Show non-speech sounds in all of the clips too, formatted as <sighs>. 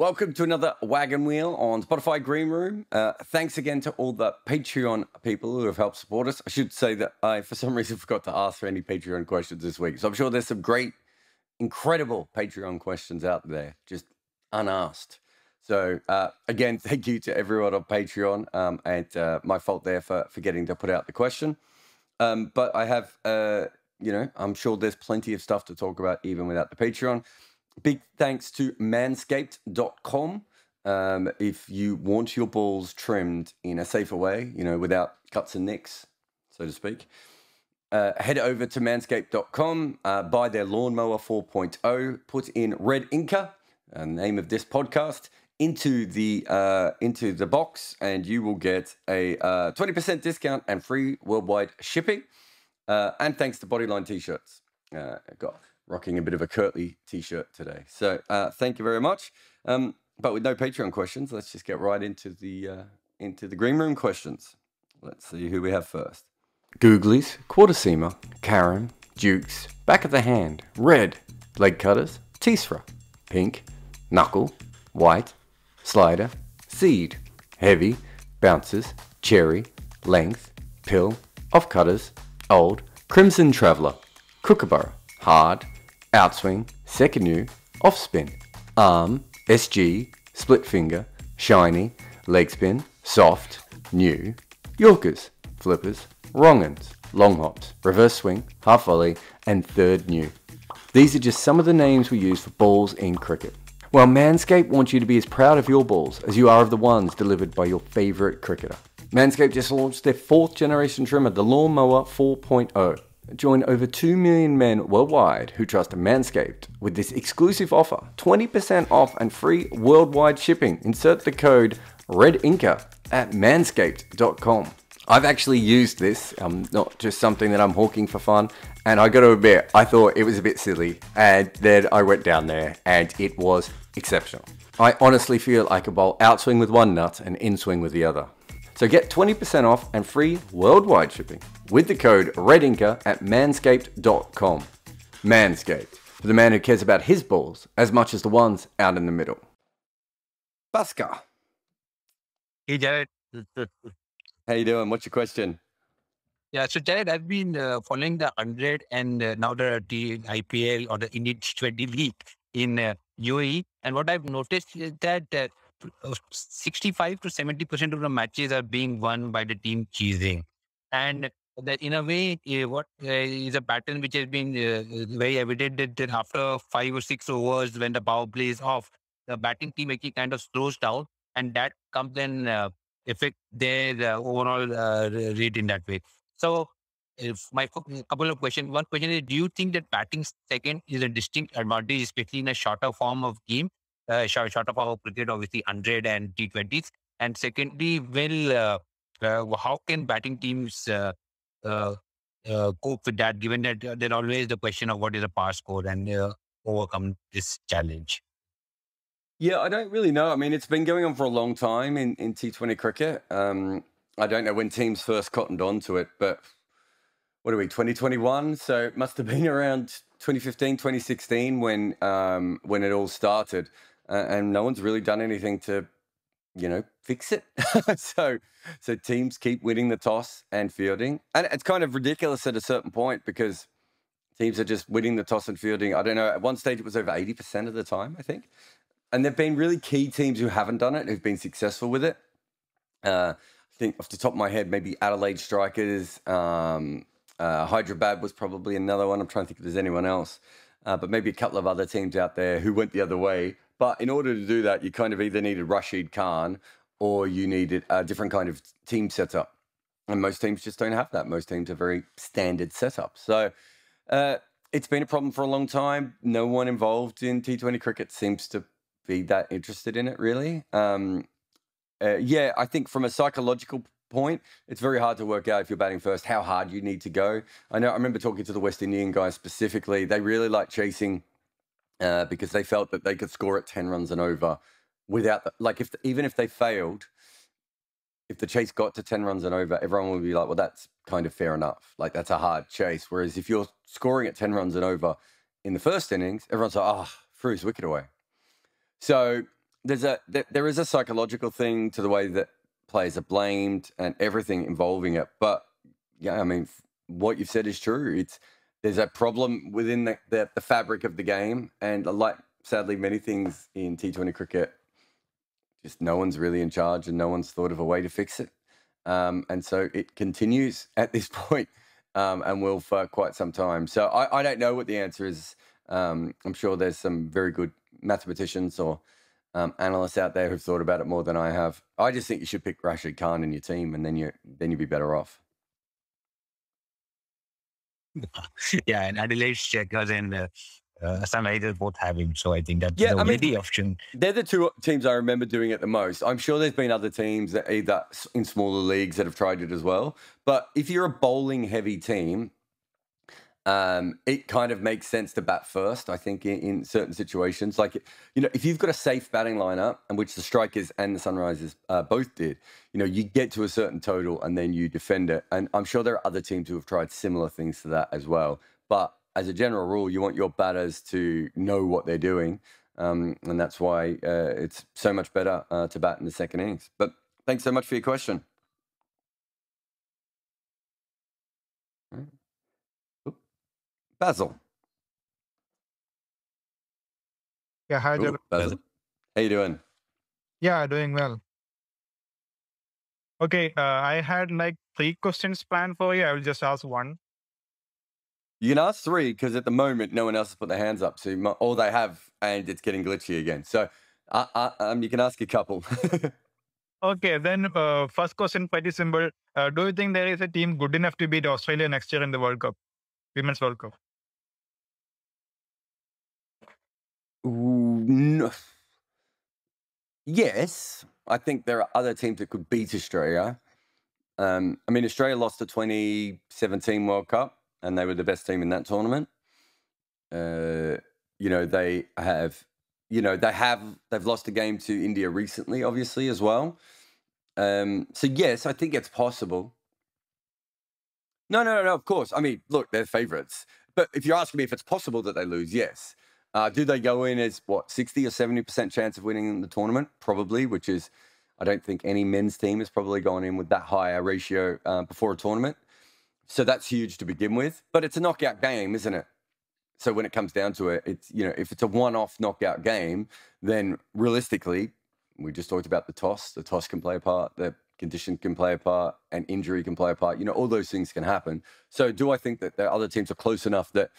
Welcome to another Wagon Wheel on Spotify Greenroom. Uh, thanks again to all the Patreon people who have helped support us. I should say that I, for some reason, <laughs> forgot to ask for any Patreon questions this week. So I'm sure there's some great, incredible Patreon questions out there, just unasked. So uh, again, <laughs> thank you to everyone on Patreon, um, and uh, my fault there for forgetting to put out the question. Um, but I have, uh, you know, I'm sure there's plenty of stuff to talk about even without the Patreon. Big thanks to manscaped.com. Um, if you want your balls trimmed in a safer way, you know, without cuts and nicks, so to speak, uh, head over to manscaped.com, uh, buy their lawnmower 4.0, put in Red Inker, uh, name of this podcast, into the uh, into the box, and you will get a uh, 20% discount and free worldwide shipping. Uh, and thanks to Bodyline T-shirts, uh, got rocking a bit of a Curtly T-shirt today. So uh, thank you very much. Um, but with no Patreon questions, let's just get right into the uh, into the green room questions. Let's see who we have first. Googlies, Quarter Seamer, Karen, Dukes, Back of the Hand, Red, Leg Cutters, Tisra, Pink, Knuckle, White, Slider, Seed, Heavy, bounces, Cherry, Length, Pill, Off Cutters, Old, Crimson Traveller, Kookaburra, Hard, Outswing, Second New, Off Spin, Arm, SG, Split Finger, Shiny, Leg Spin, Soft, New, Yorkers, Flippers, Wrong'uns, Long Hops, Reverse Swing, Half Volley, and Third New. These are just some of the names we use for balls in cricket. Well, Manscaped wants you to be as proud of your balls as you are of the ones delivered by your favourite cricketer. Manscaped just launched their fourth generation trimmer, the Lawnmower 4.0. Join over 2 million men worldwide who trust Manscaped with this exclusive offer 20% off and free worldwide shipping. Insert the code REDINKER at manscaped.com. I've actually used this, um, not just something that I'm hawking for fun. And I got to admit, I thought it was a bit silly. And then I went down there and it was exceptional. I honestly feel I could bowl outswing with one nut and inswing with the other. So get 20% off and free worldwide shipping with the code REDINKER at manscaped.com. Manscaped, for the man who cares about his balls as much as the ones out in the middle. Baska, Hey, Jarrod. <laughs> how you doing? What's your question? Yeah, so Jarrod, I've been uh, following the 100 and uh, now the IPL or the Indian T20 League in uh, UAE. And what I've noticed is that uh, uh, 65 to 70% of the matches are being won by the team cheesing. And that in a way, uh, what uh, is a pattern which has been uh, very evident that, after five or six overs, when the power play is off, the batting team actually kind of slows down. And that comes uh, affect their uh, overall uh, rate in that way. So, if my cou- couple of questions. One question is: Do you think that batting second is a distinct advantage, especially in a shorter form of game, uh, short, shorter form of cricket, obviously hundred and T twenties? And secondly, well, uh, uh, how can batting teams uh, cope with that? Given that uh, there's always the question of what is a par score and uh, overcome this challenge. Yeah, I don't really know. I mean, it's been going on for a long time in, in T20 cricket. Um, I don't know when teams first cottoned on to it, but what are we, 2021? So it must have <laughs> been around 2015, 2016 when um, when it all started. Uh, and no one's really done anything to, you know, fix it. <laughs> so so teams keep winning the toss and fielding. And it's kind of ridiculous at a certain point because teams are just winning the toss and fielding. I don't know. At one stage, it was over 80% of the time, I think and there've been really key teams who haven't done it who've been successful with it. Uh, I think off the top of my head, maybe Adelaide Strikers, um, uh, Hyderabad was probably another one. I'm trying to think if there's anyone else, uh, but maybe a couple of other teams out there who went the other way. But in order to do that, you kind of either needed Rashid Khan or you needed a different kind of team setup. And most teams just don't have that. Most teams are very standard setup. So uh, it's been a problem for a long time. No one involved in T20 cricket seems to be that interested in it, really. Um, uh, yeah, I think from a psychological point, it's very hard to work out if you're batting first how hard you need to go. I know. I remember talking to the West Indian guys specifically. They really like chasing uh, because they felt that they could score at ten runs and over without the, like if even if they failed, if the chase got to ten runs and over, everyone would be like, well, that's kind of fair enough. Like that's a hard chase. Whereas if you're scoring at ten runs and over in the first innings, everyone's like, oh, threw his wicket away. So there's a there, there is a psychological thing to the way that players are blamed and everything involving it. But yeah, I mean, what you've said is true. It's there's a problem within the, the, the fabric of the game, and like sadly many things in T20 cricket, just no one's really in charge, and no one's thought of a way to fix it. Um, and so it continues <laughs> at this point, um, and will for quite some time. So I, I don't know what the answer is. Um, I'm sure there's some very good mathematicians or um, analysts out there who've thought about it more than I have. I just think you should pick Rashid Khan in your team, and then you then you'd be better off. <laughs> yeah, and Adelaide Checkers and uh, uh, Sunrisers both have him, so I think that's Yeah, the I mean, option. They're the two teams I remember doing it the most. I'm sure there's been other teams that either in smaller leagues that have tried it as well. But if you're a bowling heavy team, um, it kind of makes sense to bat first, I think, in, in certain situations. Like, you know, if you've got a safe batting lineup, and which the Strikers and the Sunrisers uh, both did, you know, you get to a certain total and then you defend it. And I'm sure there are other teams who have tried similar things to that as well. But as a general rule, you want your batters to know what they're doing. Um, and that's why uh, it's so much better uh, to bat in the second innings. But thanks so much for your question. All right. Oop. Basil. Yeah, hi, Ooh. Basil. How you doing? Yeah, doing well. Okay, uh, I had like three questions planned for you. I will just ask one. You can ask three because at the moment no one else has put their hands up. So you mu- all they have, and it's getting glitchy again. So uh, uh, um, you can ask a couple. <laughs> Okay, then uh, first question pretty simple. Uh, do you think there is a team good enough to beat Australia next year in the World Cup, Women's World Cup? No. Yes, I think there are other teams that could beat Australia. Um, I mean, Australia lost the 2017 World Cup, and they were the best team in that tournament. Uh, you know, they have, you know, they have they've lost a game to India recently, obviously as well. Um, so yes, I think it's possible. No, no, no, no. Of course. I mean, look, they're favourites. But if you're asking me if it's possible that they lose, yes. Uh, do they go in as what sixty or seventy percent chance of winning the tournament? Probably, which is, I don't think any men's team has probably gone in with that high a ratio uh, before a tournament. So that's huge to begin with. But it's a knockout game, isn't it? So when it comes down to it, it's you know if it's a one-off knockout game, then realistically, we just talked about the toss. The toss can play a part. The condition can play a part, and injury can play a part. You know, all those things can happen. So do I think that the other teams are close enough that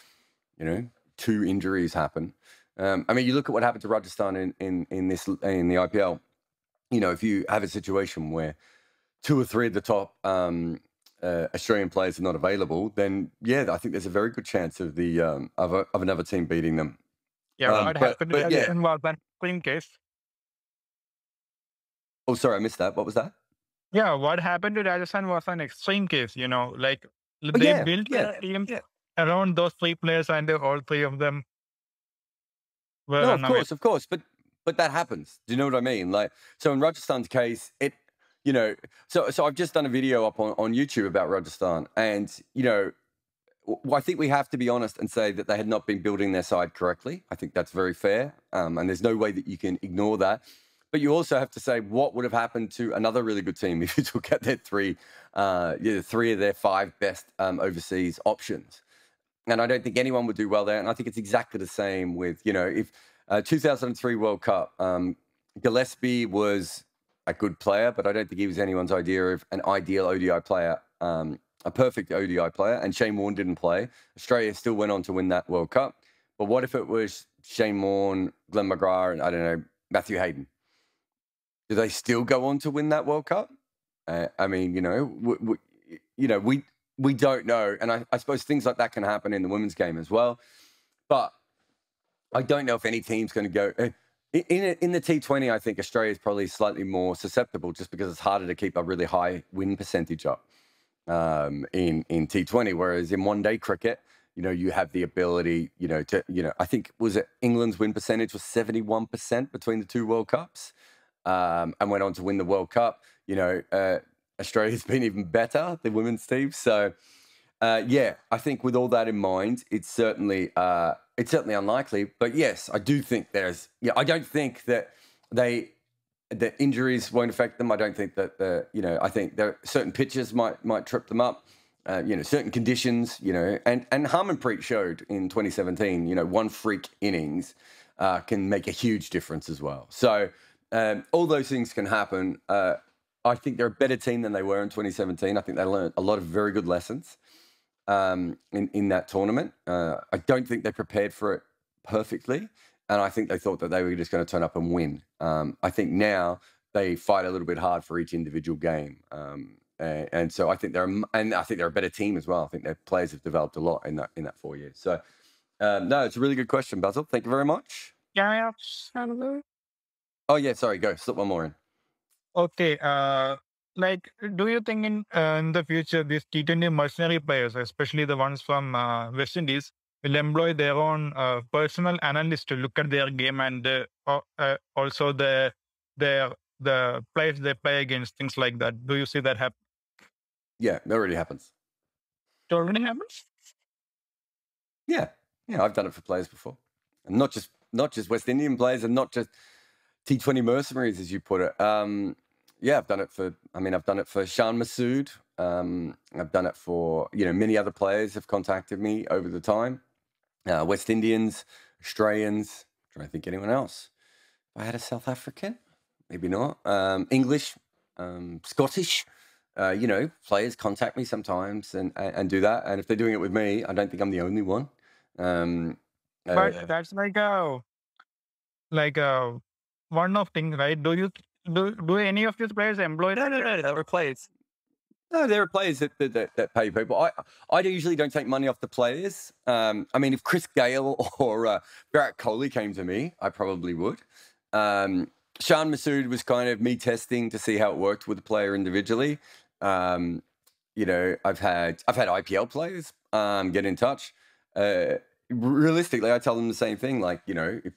you know two injuries happen? Um, I mean, you look at what happened to Rajasthan in in in this in the IPL. You know, if you have a situation where two or three of the top um, uh, Australian players are not available, then yeah, I think there's a very good chance of the um, of, a, of another team beating them. Yeah, Um, what but- happened but in yeah. Rajasthan was an extreme case. Oh, sorry, I missed that. What was that? Yeah, what happened to Rajasthan was an extreme case. You know, like they Oh, yeah, built yeah, a team yeah. Around those three players, and all three of them were No, of course, of course, but but that happens. Do you know what I mean? Like, so in Rajasthan's case, it, you know, so so I've just done a video up on on YouTube about Rajasthan, and you know, w- I think we have to be honest and say that they had not been building their side correctly. I think that's very fair, um, and there's no way that you can ignore that. But you also have to say what would have happened to another really good team <laughs> if you took out their three, uh, yeah, three of their five best um, overseas options. And I don't think anyone would do well there. And I think it's exactly the same with, you know, if uh, 2003 World Cup, um, Gillespie was a good player, but I don't think he was anyone's idea of an ideal ODI player, um, a perfect ODI player. And Shane Warne didn't play. Australia still went on to win that World Cup. But what if it was Shane Warne, Glenn McGrath, and I don't know, Matthew Hayden? Do they still go on to win that World Cup? Uh, I mean, you know, we, we, you know, we we don't know, and I, I suppose things like that can happen in the women's game as well. But I don't know if any team's going to go uh, in in, the T20. I think Australia is probably slightly more susceptible, just because it's harder to keep a really high win percentage up um, in in T20. Whereas in one day cricket, you know, you have the ability, you know, to you know, I think was it England's win percentage was seventy one percent between the two World Cups, um, and went on to win the World Cup. You know, uh, Australia's <laughs> been even better, the women's team. So, uh, yeah, I think with all that in mind, it's certainly uh, it's certainly unlikely. But yes, I do think there's. Yeah, I don't think that they the injuries won't affect them. I don't think that the you know I think there certain pitches might might trip them up. Uh, you know certain conditions. You know and and Harmanpreet showed in 2017. You know one freak innings uh, can make a huge difference as well. So um, all those things can happen. Uh, I think they're a better team than they were in 2017. I think they learned a lot of very good lessons um, in in that tournament. Uh, I don't think they prepared for it perfectly, and I think they thought that they were just going to turn up and win. Um, I think now they fight a little bit hard for each individual game, um, and, and, so I think they're and I think they're a better team as well. I think their players have developed a lot in that in that four years. So um, no, it's a really good question, Basil. Thank you very much. Yeah, yeah. Oh yeah, sorry. Go slip one more in. Okay. Uh, like, do you think in uh, in the future these T20 mercenary players, especially the ones from uh, West Indies, will employ their own uh, personal analyst to look at their game and uh, uh, also the their the players they play against, things like that. Do you see that happen? Yeah, that already happens. It already happens. Yeah, yeah, I've done it for players before, and not just not just West Indian players, and not just T20 mercenaries, as you put it. Um, yeah, I've done it for. I mean, I've done it for Shan Masood. Um, I've done it for you know many other players have contacted me over the time uh, West Indians, Australians. I'm trying to think anyone else. If I had a South African, maybe not. Um, English, um, Scottish. Uh, you know, players contact me sometimes and, and, and do that. And if they're doing it with me, I don't think I'm the only one. Um, uh, but that's like a like a one of thing, right? Do you do do any of these players employ other players? No, there are players that, that, that, pay people. I, I usually don't take money off the players. Um, I mean, if Chris Gayle <laughs> or uh, Virat Kohli came to me, I probably would. Um, Shan Masood was kind of me testing to see how it worked with the player individually. Um, you know, I've had I've had IPL players um, get in touch. Uh, realistically, I tell them the same thing. Like, you know, if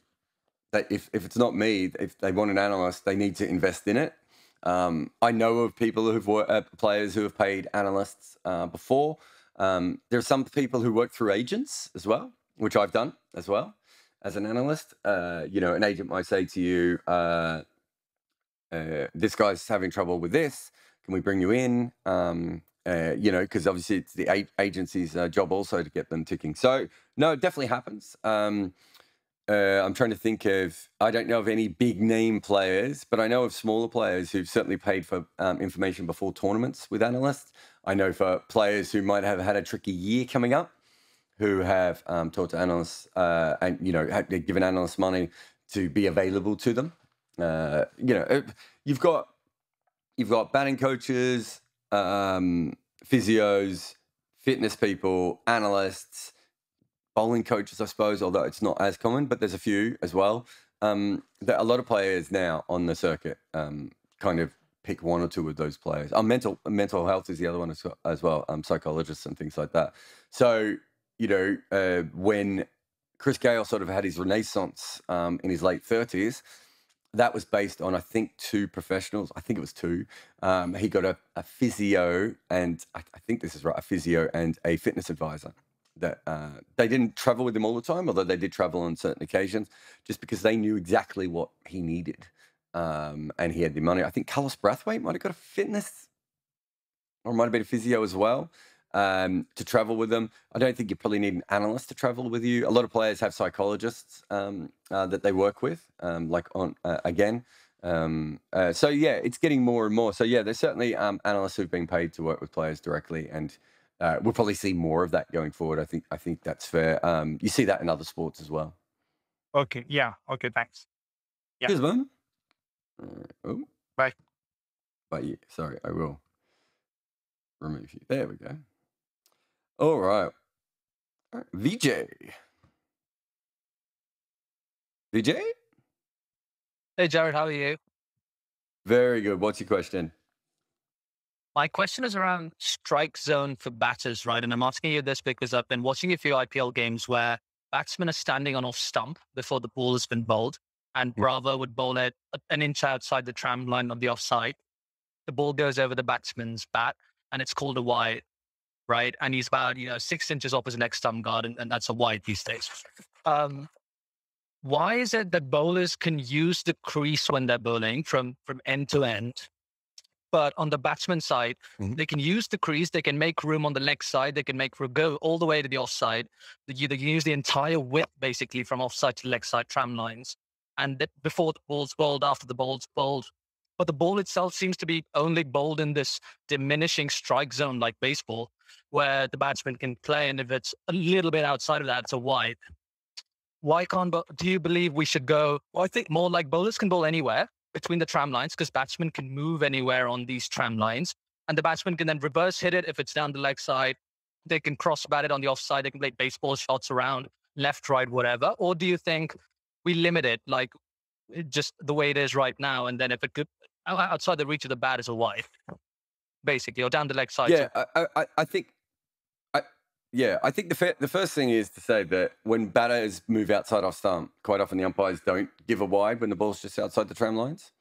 if if it's not me, if they want an analyst, they need to invest in it. Um, I know of people who've worked, uh, players who have paid analysts uh, before. Um, there are some people who work through agents as well, which I've done as well as an analyst. Uh, you know, an agent might say to you, uh, uh, "This guy's having trouble with this. Can we bring you in?" Um, uh, you know, because obviously it's the agency's job also to get them ticking. So no, it definitely happens. Uh, I'm trying to think of. I don't know of any big name players, but I know of smaller players who've certainly paid for um, information before tournaments with analysts. I know for players who might have had a tricky year coming up, who have um, talked to analysts uh, and you know had given analysts money to be available to them. Uh, you know, you've got you've got batting coaches, um, physios, fitness people, analysts bowling coaches, I suppose, although it's not as common, but there's a few as well. Um, that a lot of players now on the circuit um, kind of pick one or two of those players. Um, mental mental health is the other one as, as well. Um, psychologists and things like that. So you know uh, when Chris Gayle sort of had his renaissance um, in his late thirties. That was based on, I think, two professionals. I think it was two. Um, he got a, a physio, and I, I think this is right, a physio and a fitness advisor that uh, they didn't travel with him all the time, although they did travel on certain occasions, just because they knew exactly what he needed. Um, and he had the money. I think Carlos Brathwaite might have got a fitness or might have been a physio as well um, to travel with them. I don't think you probably need an analyst to travel with you. A lot of players have psychologists um, uh, that they work with, um, like on uh, again. Um, uh, so yeah, it's getting more and more. So yeah, there's certainly um, analysts who've been paid to work with players directly, and uh, we'll probably see more of that going forward. I think I think that's fair. Um, you see that in other sports as well. Okay. Yeah. Okay. Thanks. Yeah. Cheers, man. Uh, oh. Bye. Bye. Yeah. Sorry, I will remove you. There we go. All right. All right. VJ. VJ? Hey, Jarrod. how are you? Very good. What's your question? My question is around strike zone for batters, right? And I'm asking you this because I've been watching a few IPL games where batsmen are standing on off stump before the ball has been bowled, and Bravo would bowl it an inch outside the tram line on the offside. The ball goes over the batsman's bat, and it's called a wide, right? And he's about you know six inches off his next stump guard, and, and that's a wide these days. Um, why is it that bowlers can use the crease when they're bowling from from end to end? But on the batsman side, Mhm. they can use the crease, they can make room on the leg side, they can make room go all the way to the offside. They, they can use the entire width basically from offside to leg side tram lines. And that before the ball's bowled, after the ball's bowled. But the ball itself seems to be only bowled in this diminishing strike zone like baseball, where the batsman can play. And if it's a little bit outside of that, it's a wide. Why can't, do you believe we should go? Well, I think more like bowlers can bowl anywhere between the tram lines because batsmen can move anywhere on these tram lines. And the batsman can then reverse hit it if it's down the leg side. They can cross bat it on the offside. They can play baseball shots around left, right, whatever. Or do you think we limit it like just the way it is right now? And then if it could outside the reach of the bat is a wide, basically, or down the leg side. Yeah, I, I, I think, yeah, I think the fir- the first thing is to say that when batters move outside off stump, quite often the umpires don't give a wide when the ball's just outside the tram lines.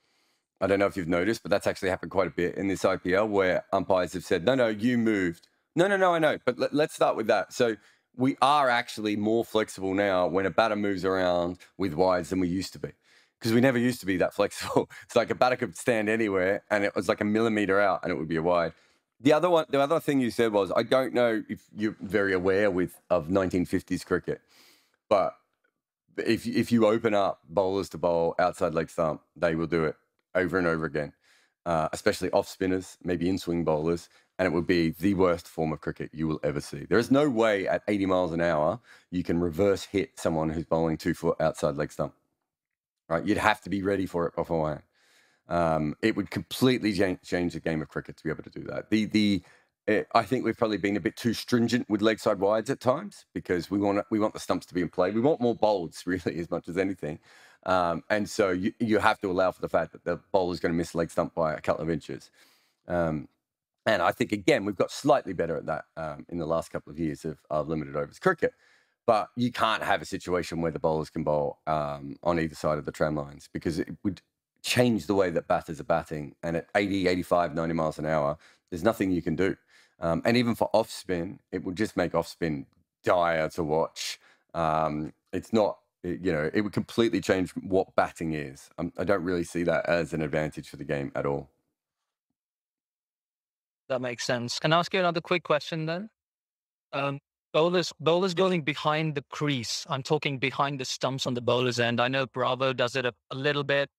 I don't know if you've noticed, but that's actually happened quite a bit in this IPL where umpires have said, "No, no, you moved." No, no, no, I know, but let, let's start with that. So we are actually more flexible now when a batter moves around with wides than we used to be. Because we never used to be that flexible. <laughs> It's like a batter could stand anywhere and it was like a millimeter out and it would be a wide. The other one, the other thing you said was, I don't know if you're very aware with of 1950s cricket, but if if you open up bowlers to bowl outside leg stump, they will do it over and over again, uh, especially off spinners, maybe in swing bowlers, and it would be the worst form of cricket you will ever see. There is no way at 80 miles an hour you can reverse hit someone who's bowling two foot outside leg stump. Right, you'd have to be ready for it beforehand. Um, it would completely change, the game of cricket to be able to do that. The the eh, I think we've probably been a bit too stringent with leg side wides at times because we want we want the stumps to be in play. We want more bolds <laughs> really as much as anything, um, and so you you have to allow for the fact that the bowler is going to miss leg stump by a couple of inches. Um, and I think again we've got slightly better at that um, in the last couple of years of, of limited overs cricket. But you can't have a situation where the bowlers can bowl um, on either side of the tram lines because it would change the way that batters are batting. And at 80, 85, 90 miles an hour, there's nothing you can do. Um, and even for off spin, it would just make off spin dire to watch. Um, it's not, you know, it would completely change what batting is. Um, I don't really see that as an advantage for the game at all. That makes sense. Can I ask you another quick question then? Um, bowlers, bowlers going behind the crease. I'm talking behind the stumps on the bowler's end. I know Bravo does it a, a little bit,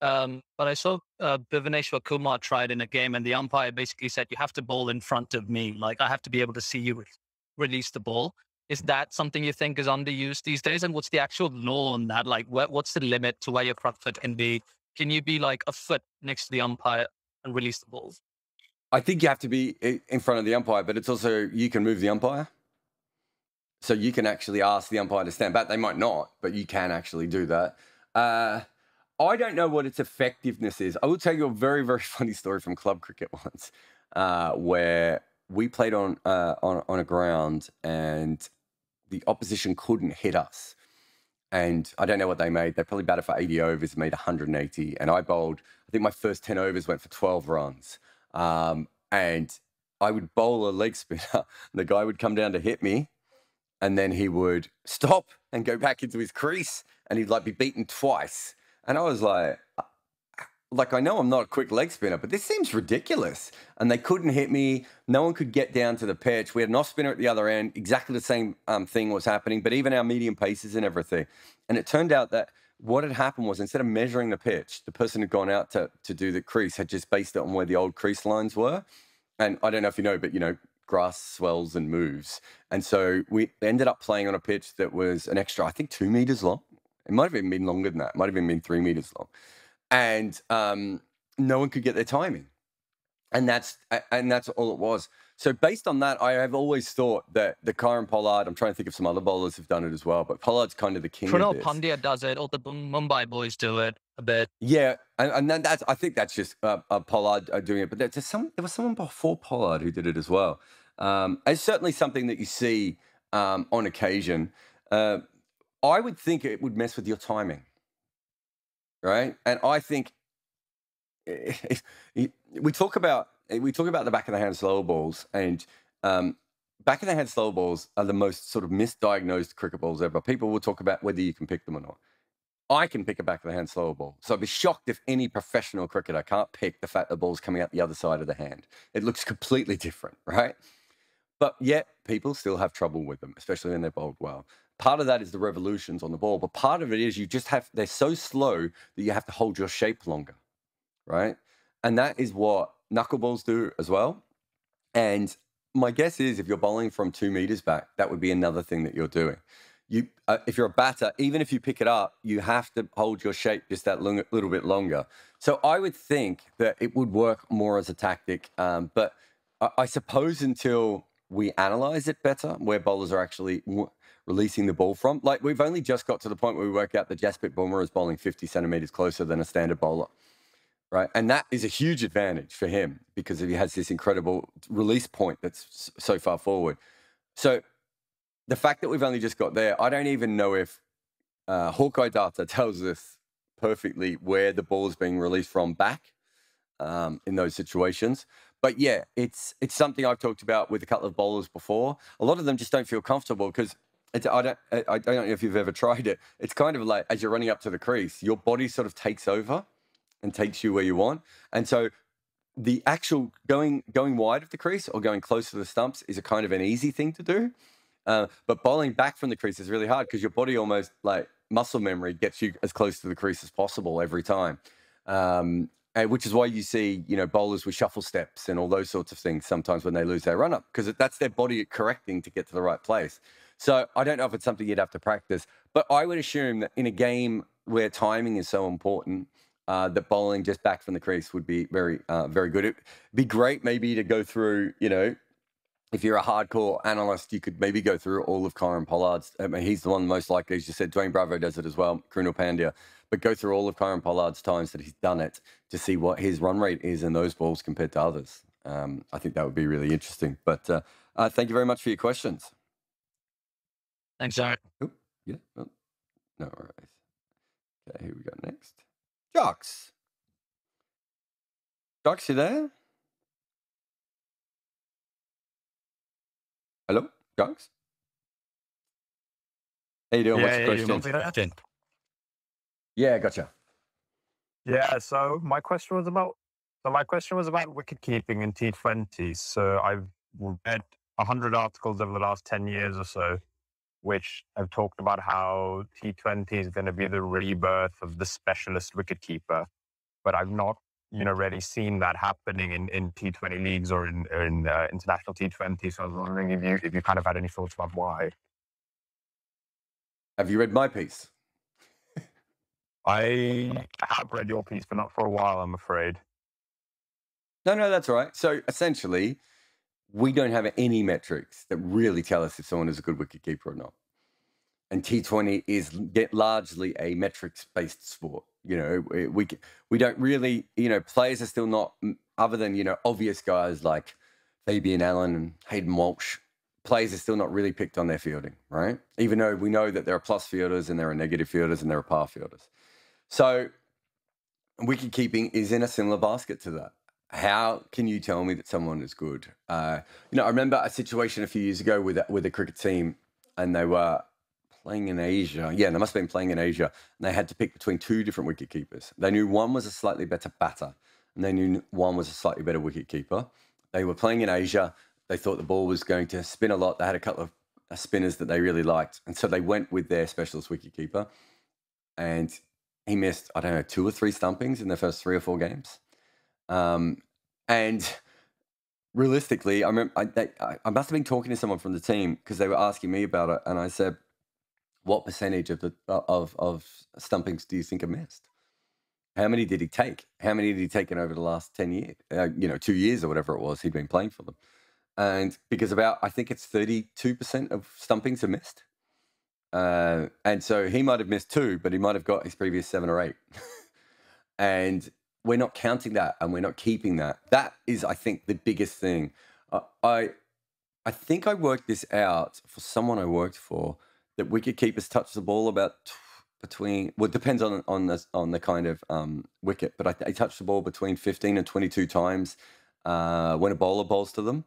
um, but I saw uh, Kumar tried in a game, and the umpire basically said, "You have to bowl in front of me. Like I have to be able to see you re- release the ball." Is that something you think is underused these days? And what's the actual law on that? Like, what, what's the limit to where your front foot can be? Can you be like a foot next to the umpire and release the ball? I think you have to be in front of the umpire, but it's also you can move the umpire. So you can actually ask the umpire to stand back. They might not, but you can actually do that. Uh, I don't know what its effectiveness is. I will tell you a very, very <laughs> funny story from club cricket once, uh, where we played on, uh, on on a ground and the opposition couldn't hit us. And I don't know what they made. They probably batted for 80 overs, made 180. And I bowled, I think my first 10 overs went for 12 runs. Um, and I would bowl a leg spinner. And <laughs> the guy would come down to hit me. And then he would stop and go back into his crease. And he'd like be beaten twice. And I was like, like I know I'm not a quick leg spinner, but this seems ridiculous. And they couldn't hit me. No one could get down to the pitch. We had an off spinner at the other end. Exactly the same um, thing was happening, but even our medium paces and everything. And it turned out that what had happened was instead of measuring the pitch, the person who'd gone out to to do the crease had just based it on where the old crease lines were. And I don't know if you know, but you know, grass swells and moves. And so we ended up playing on a pitch that was an extra, I think, two meters long. It might have even been longer than that. It might have even been three meters long and um, no one could get their timing, and that's and that's all it was. So based on that, I have always thought that the Kieron Pollard. I'm trying to think of some other bowlers who've done it as well, but Pollard's kind of the king. Pranal of this. Pandya does it. All the Mumbai boys do it a bit. Yeah, and, and then that's I think that's just uh, uh, Pollard uh, doing it, but there's some there was someone before Pollard who did it as well. Um, it's certainly something that you see um, on occasion. Uh, I would think it would mess with your timing, right? And I think <laughs> we talk about we talk about the back of the hand slow balls, and um, back of the hand slow balls are the most sort of misdiagnosed cricket balls ever. People will talk about whether you can pick them or not. I can pick a back of the hand slower ball. So I'd be shocked if any professional cricketer can't pick the fact the ball's coming out the other side of the hand. It looks completely different, <laughs> right? But yet people still have trouble with them, especially when they're bowled well. Part of that is the revolutions on the ball, but part of it is you just have, they're so slow that you have to hold your shape longer, right? And that is what knuckleballs do as well. And my guess is if you're bowling from two meters back, that would be another thing that you're doing you uh, if you're a batter, even if you pick it up, you have to hold your shape just that long, little bit longer. So I would think that it would work more as a tactic, um, but I, I, suppose until we analyze it better, where bowlers are actually releasing the ball from, like we've only just got to the point where we work out that Jasprit Bumrah is bowling 50 centimeters closer than a standard bowler. Right. And that is a huge advantage for him because he has this incredible release point that's so far forward. So the fact that we've only just got there, I don't even know if uh, Hawkeye data tells us perfectly where the ball is being released from back um, in those situations. But yeah, it's it's something I've talked about with a couple of bowlers before. A lot of them just don't feel comfortable because I don't I, don't know if you've ever tried it. It's kind of like as you're running up to the crease, your body sort of takes over and takes you where you want, and so the actual going going wide of the crease or going close to the stumps is a kind of an easy thing to do. Uh, but bowling back from the crease is really hard because your body almost like muscle memory gets you as close to the crease as possible every time. Um, and which is why you see, you know, bowlers with shuffle steps and all those sorts of things sometimes when they lose their run up because that's their body correcting to get to the right place. So I don't know if it's something you'd have to practice, but I would assume that in a game where timing is so important, uh, that bowling just back from the crease would be very, uh, very good. It'd be great maybe to go through, you know, if you're a hardcore analyst, you could maybe go through all of Kieron Pollard's. I mean, he's the one most likely, as you said. Dwayne Bravo does it as well, Krunal Pandya. But go through all of Kieron Pollard's times that he's done it to see what his run rate is in those balls compared to others. Um, I think that would be really interesting. But uh, uh, thank you very much for your questions. Thanks. Oop, yeah, oh, no worries. Okay, here we go next. Jocks. Jocks, you there? Hello, Junks? How you doing? Yeah, What's your yeah, question? Yeah, gotcha. Yeah, so my question was about so my question was about wicket keeping in T20. So I've read hundred articles over the last ten years or so, which have talked about how T20 is going to be the rebirth of the specialist wicketkeeper. But I've not you know, already seen that happening in, in T20 leagues or in, in uh, international T20. So I was wondering if you, if you kind of had any thoughts about why. Have you read my piece? I have read your piece, but not for a while, I'm afraid. No, no, that's all right. So essentially, we don't have any metrics that really tell us if someone is a good wicketkeeper or not. And T20 is largely a metrics based sport. You know, we, we don't really, you know, players are still not other than you know obvious guys like Fabian Allen and Hayden Walsh. Players are still not really picked on their fielding, right? Even though we know that there are plus fielders and there are negative fielders and there are par fielders. So wicket keeping is in a similar basket to that. How can you tell me that someone is good? Uh, you know, I remember a situation a few years ago with with a cricket team, and they were playing in Asia. Yeah, they must have been playing in Asia. And they had to pick between two different wicket keepers. They knew one was a slightly better batter, and they knew one was a slightly better wicket keeper. They were playing in Asia. They thought the ball was going to spin a lot. They had a couple of uh, spinners that they really liked. And so they went with their specialist wicket keeper. And he missed, I don't know, two or three stumpings in the first three or four games. Um, and realistically, I remember I, they, I, must have been talking to someone from the team because they were asking me about it. And I said, what percentage of the of of stumpings do you think are missed? How many did he take? How many did he take in over the last ten years? Uh, you know, two years or whatever it was he'd been playing for them. And because about I think it's thirty two percent of stumpings are missed. Uh, and so he might have missed two, but he might have got his previous seven or eight. <laughs> and we're not counting that, and we're not keeping that. That is, I think, the biggest thing. Uh, I I think I worked this out for someone I worked for that wicket keepers touch the ball about between well it depends on on the on the kind of um, wicket, but I, touch the ball between fifteen and twenty two times uh, when a bowler bowls to them.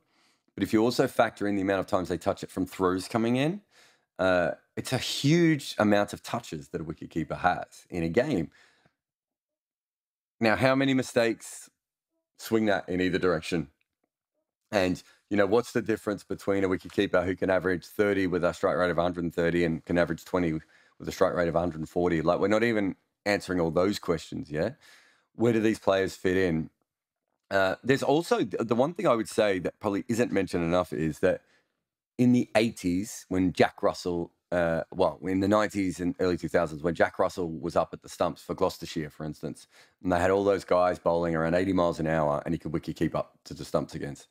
But if you also factor in the amount of times they touch it from throws coming in, uh, it's a huge amount of touches that a wicketkeeper has in a game. Now, how many mistakes swing that in either direction? And you know, what's the difference between a wicketkeeper who can average 30 with a strike rate of 130 and can average 20 with a strike rate of 140? Like, we're not even answering all those questions yet. Where do these players fit in? Uh, there's also the one thing I would say that probably isn't mentioned enough is that in the 80s, when Jack Russell, uh, well, in the 90s and early 2000s, when Jack Russell was up at the stumps for Gloucestershire, for instance, and they had all those guys bowling around 80 miles an hour and he could wicket keep up to the stumps against.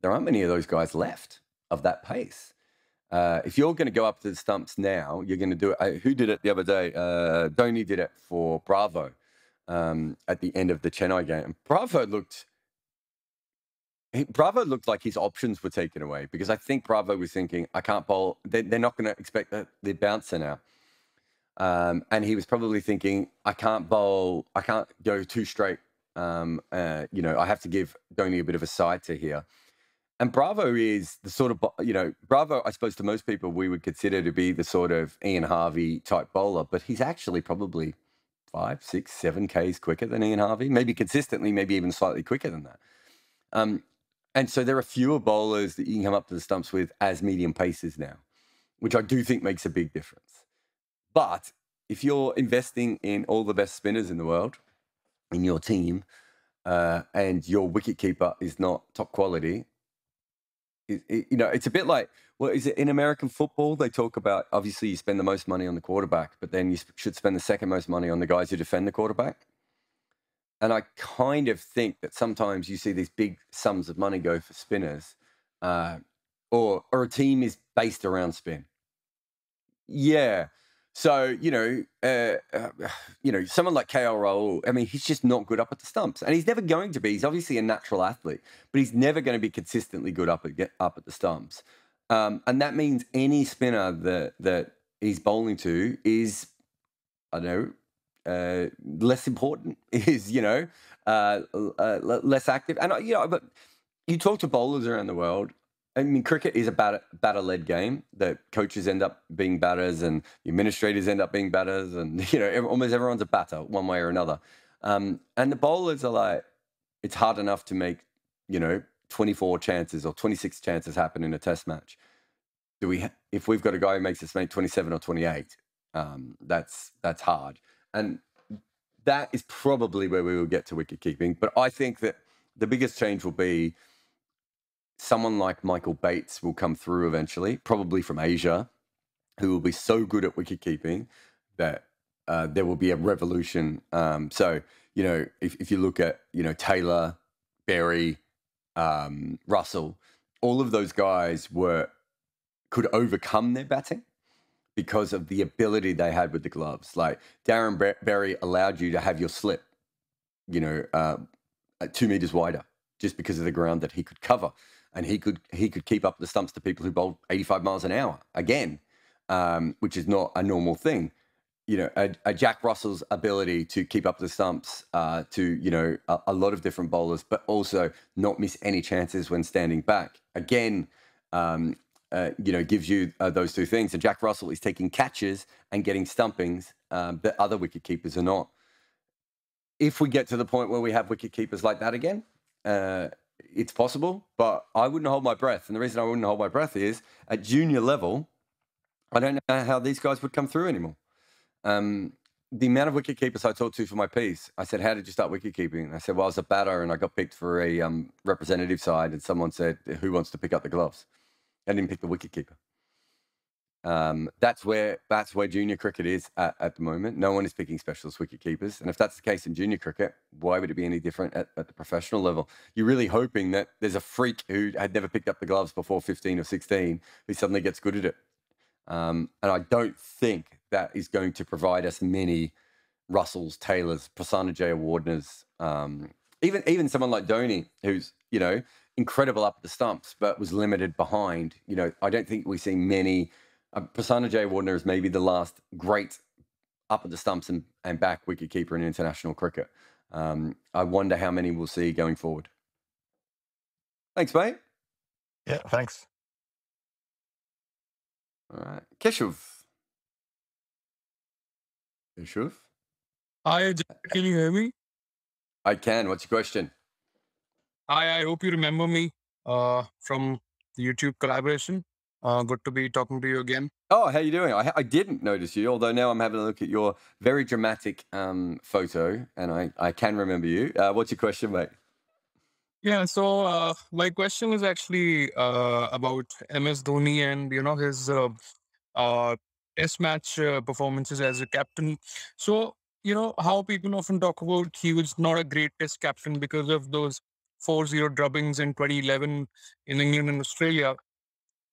There aren't many of those guys left of that pace. Uh, if you're going to go up to the stumps now, you're going to do it. Uh, who did it the other day? Uh, did it for Bravo um, at the end of the Chennai game. Bravo looked. Bravo looked like his options were taken away because I think Bravo was thinking, I can't bowl. They, are not going to expect the, the bouncer now. Um, and he was probably thinking, I can't bowl. I can't go too straight. Um, uh, you know, I have to give Dhoni a bit of a side to here. And Bravo is the sort of, you know, Bravo, I suppose to most people, we would consider to be the sort of Ian Harvey type bowler, but he's actually probably five, six, seven Ks quicker than Ian Harvey, maybe consistently, maybe even slightly quicker than that. Um, and so there are fewer bowlers that you can come up to the stumps with as medium paces now, which I do think makes a big difference. But if you're investing in all the best spinners in the world in your team, uh, and your wicket keeper is not top quality, it, it, you know, it's a bit like, well, is it in American football? They talk about obviously you spend the most money on the quarterback, but then you should spend the second most money on the guys who defend the quarterback. And I kind of think that sometimes you see these big sums of money go for spinners, uh, or or a team is based around spin. Yeah, so you know, uh, uh, <sighs> you know, someone like KL Rahul. I mean, he's just not good up at the stumps, and he's never going to be. He's obviously a natural athlete, but he's never going to be consistently good up at up at the stumps. Um, and that means any spinner that that he's bowling to is, I don't know, uh, less important. <laughs> Is you know, uh, uh, less active, and you know, but you talk to bowlers around the world, I mean, cricket is a batter, batter-led game. The coaches end up being batters, and the administrators end up being batters, and <laughs> you know, almost everyone's a batter one way or another. Um, and the bowlers are like, it's hard enough to make, you know, 24 chances or 26 chances happen in a test match. Do we, if we've got a guy who makes us make 27 or 28, um, that's that's hard. And that is probably where we will get to wicket keeping. But I think that the biggest change will be someone like Michael Bates will come through eventually, probably from Asia, who will be so good at wicket keeping that uh, there will be a revolution. Um, so, you know, if, if you look at, you know, Taylor, Berry, um, Russell, all of those guys were could overcome their batting because of the ability they had with the gloves. Like Darren Berry allowed you to have your slip, you know, uh, two meters wider just because of the ground that he could cover and he could he could keep up the stumps to people who bowled 85 miles an hour again, um, which is not a normal thing. You know, a, a, Jack Russell's ability to keep up the stumps uh, to you know a, a, lot of different bowlers, but also not miss any chances when standing back. Again, um, uh, you know, gives you uh, those two things. And Jack Russell is taking catches and getting stumpings um, that other wicket keepers are not. If we get to the point where we have wicket keepers like that again, uh, it's possible, but I wouldn't hold my breath. And the reason I wouldn't hold my breath is at junior level, I don't know how these guys would come through anymore. Um, the amount of wicket keepers I talked to for my piece, I said, "How did you start wicket keeping?" I said, "Well, I was a batter and I got picked for a um, representative side." And someone said, "Who wants to pick up the gloves?" I didn't pick the wicket keeper. Um, that's where that's where junior cricket is at, at, the moment. No one is picking specialist wicket keepers, and if that's the case in junior cricket, why would it be any different at, at, the professional level? You're really hoping that there's a freak who had never picked up the gloves before 15 or 16 who suddenly gets good at it. Um, and I don't think that is going to provide us many Russells, Taylors, Prasanna Jayawardenes, um, even even someone like Dhoni, who's you know incredible up at the stumps, but was limited behind. You know, I don't think we see many uh, Prasanna Jayawardene is maybe the last great up at the stumps and, and back wicket keeper in international cricket. Um, I wonder how many we'll see going forward. Thanks, mate. Yeah, thanks. All right. Keshav, Shuf? Hi, can you hear me? I can. What's your question? Hi, I hope you remember me uh, from the YouTube collaboration. Uh, good to be talking to you again. Oh, how you doing? I, I didn't notice you, although now I'm having a look at your very dramatic um, photo, and I, I can remember you. Uh, what's your question, mate? Yeah, so uh, my question is actually uh, about MS Dhoni and you know his uh, uh, test match uh, performances as a captain. So you know how people often talk about he was not a great test captain because of those 4-0 drubbings in 2011 in England and Australia.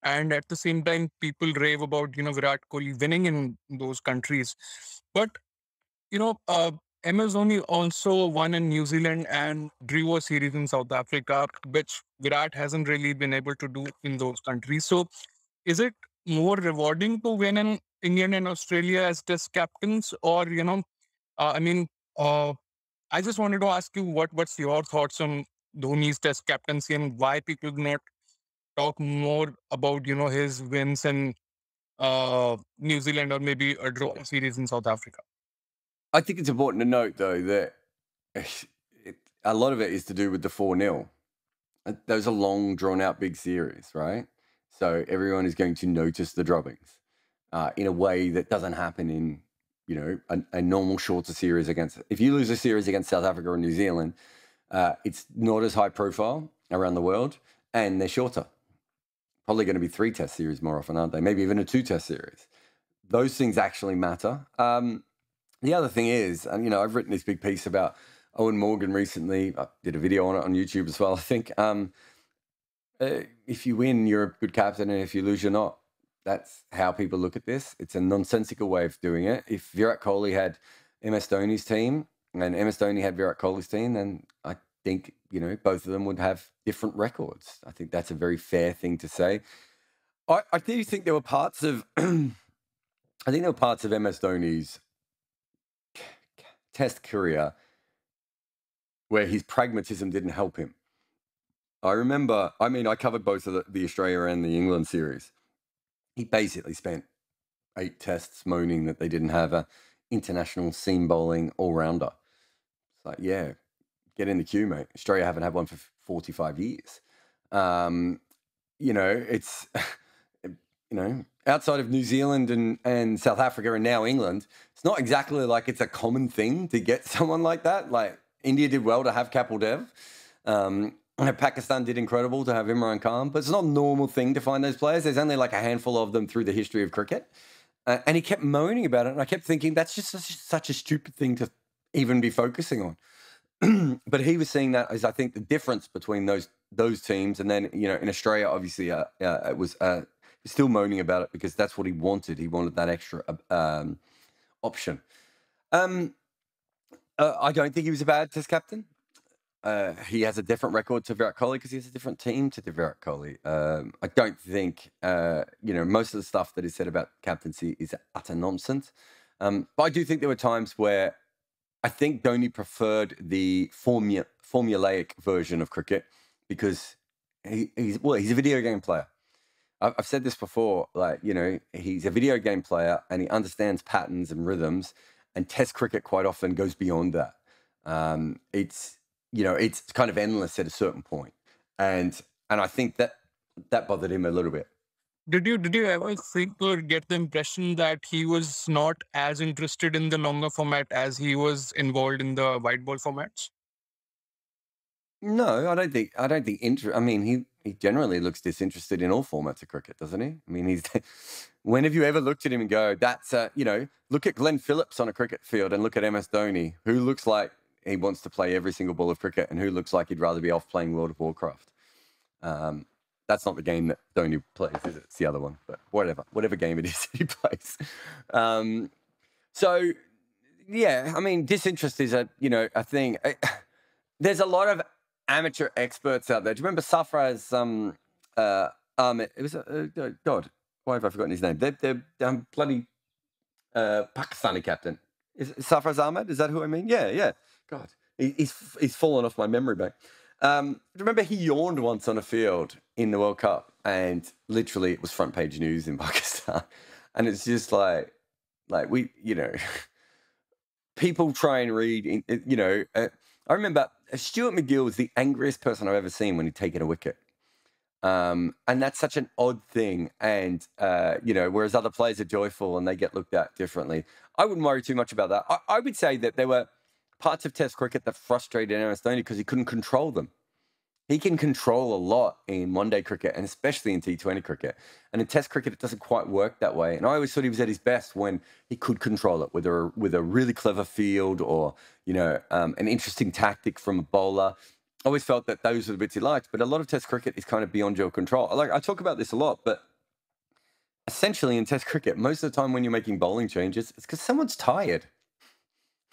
And at the same time, people rave about you know Virat Kohli winning in those countries, but you know uh, also won in New Zealand and drew a series in South Africa, which Virat hasn't really been able to do in those countries. So, is it more rewarding to win in England and Australia as test captains, or you know, uh, I mean, uh, I just wanted to ask you what what's your thoughts on Dhoni's test captaincy and why people not talk more about you know his wins in uh, New Zealand or maybe a draw series in South Africa. I think it's important to note, though, that <sighs> it, a lot of it is to do with the 4 0. Those are long, drawn out big series, right? So everyone is going to notice the droppings uh, in a way that doesn't happen in, you know, a, a, normal shorter series against. If you lose a series against South Africa or New Zealand, uh, it's not as high profile around the world and they're shorter. Probably going to be three test series more often, aren't they? Maybe even a two test series. Those things actually matter. Um, the other thing is, and you know, I've written this big piece about Eoin Morgan recently. I did a video on it on YouTube as well. <laughs> I think um, uh, if you win, you're a good captain, and if you lose, you're not. That's how people look at this. It's a nonsensical way of doing it. If Virat Kohli had MS Dhoni's team and MS Dhoni had Virat Kohli's team, then I think you know both of them would have different records. I think that's a very fair thing to say. I, I do think there were parts of <clears throat> I think there were parts of MS Dhoni's test career where his pragmatism didn't help him. I remember, I mean, I covered both of the, the Australia and the England series. He basically spent eight tests moaning that they didn't have a international seam bowling all rounder. It's like, yeah, get in the queue, mate. Australia haven't had one for 45 years. Um, you know, it's, <laughs> you know, outside of New Zealand and, and South Africa and now England, it's not exactly like it's a common thing to get <laughs> someone like that. Like India did well to have Kapil Dev. Um, Pakistan did incredible to have Imran Khan, but it's not a normal thing to find those players. There's only like a handful of them through the history of cricket. Uh, and he kept moaning about it. And I kept thinking, that's just such, such a stupid thing to even be focusing on. <clears throat> but he was seeing that as I think the difference between those those teams, and then you know in Australia, obviously, uh, uh, it was uh, still moaning about it because that's what he wanted. He wanted that extra uh, um, option. Um, uh, I don't think he was a bad test captain. Uh, he has a different record to Virat Kohli because he has a different team to Virat Kohli. Um, I don't think, you know, most of the stuff that is said about captaincy is utter nonsense. Um, but I do think there were times where I think Dhoni preferred the formu- formulaic version of cricket because he, he's well, he's a video game player. I've said this before, like, you know, he's a video game player and he understands patterns and rhythms, and Test cricket quite often goes beyond that. Um, it's, you know, it's kind of endless at a certain point. And, and I think that that bothered him a little bit. Did you did you ever think or get the impression that he was not as interested in the longer format as he was involved in the white ball formats? No, I don't think. I don't think. Inter- I mean, he he generally looks disinterested in all formats of cricket, doesn't he? I mean, he's. <laughs> when have you ever looked at him and go, "That's uh, you know, look at Glenn Phillips on a cricket field and look at MS Dhoni, who looks like he wants to play every single ball of cricket, and who looks like he'd rather be off playing World of Warcraft." Um, that's not the game that Dhoni plays, is it? It's the other one, but whatever, whatever game it is <laughs> he plays. Um, so, yeah, I mean, disinterest is a you know a thing. <sighs> there's a lot of amateur experts out there. Do you remember Sarfaraz? Um, uh, um, it was uh, uh, God. Why have I forgotten his name? They're, they're um, bloody uh, Pakistani captain. Is it Sarfaraz Ahmed? Is that who I mean? Yeah, yeah. God, he, he's he's fallen off my memory bank. Um, remember he yawned once on a field in the World Cup, and literally it was front page news in <laughs> Pakistan, and it's just like, like we, you know, <laughs> people try and read, you know, uh, I remember Stuart MacGill was the angriest person I've ever seen when he'd taken a wicket. Um, and that's such an odd thing. And, uh, you know, whereas other players are joyful and they get looked at differently. I wouldn't worry too much about that. I, I would say that there were parts of Test cricket that frustrated MS Dhoni because he couldn't control them. He can control a lot in one day cricket and especially in T20 cricket. And in Test cricket, it doesn't quite work that way. And I always thought he was at his best when he could control it with a, with a really clever field or, you know, um, an interesting tactic from a bowler I always felt that those were the bits he liked, but a lot of Test cricket is kind of beyond your control. Like I talk about this a lot, but essentially in Test cricket, most of the time when you're making bowling changes, it's because someone's tired,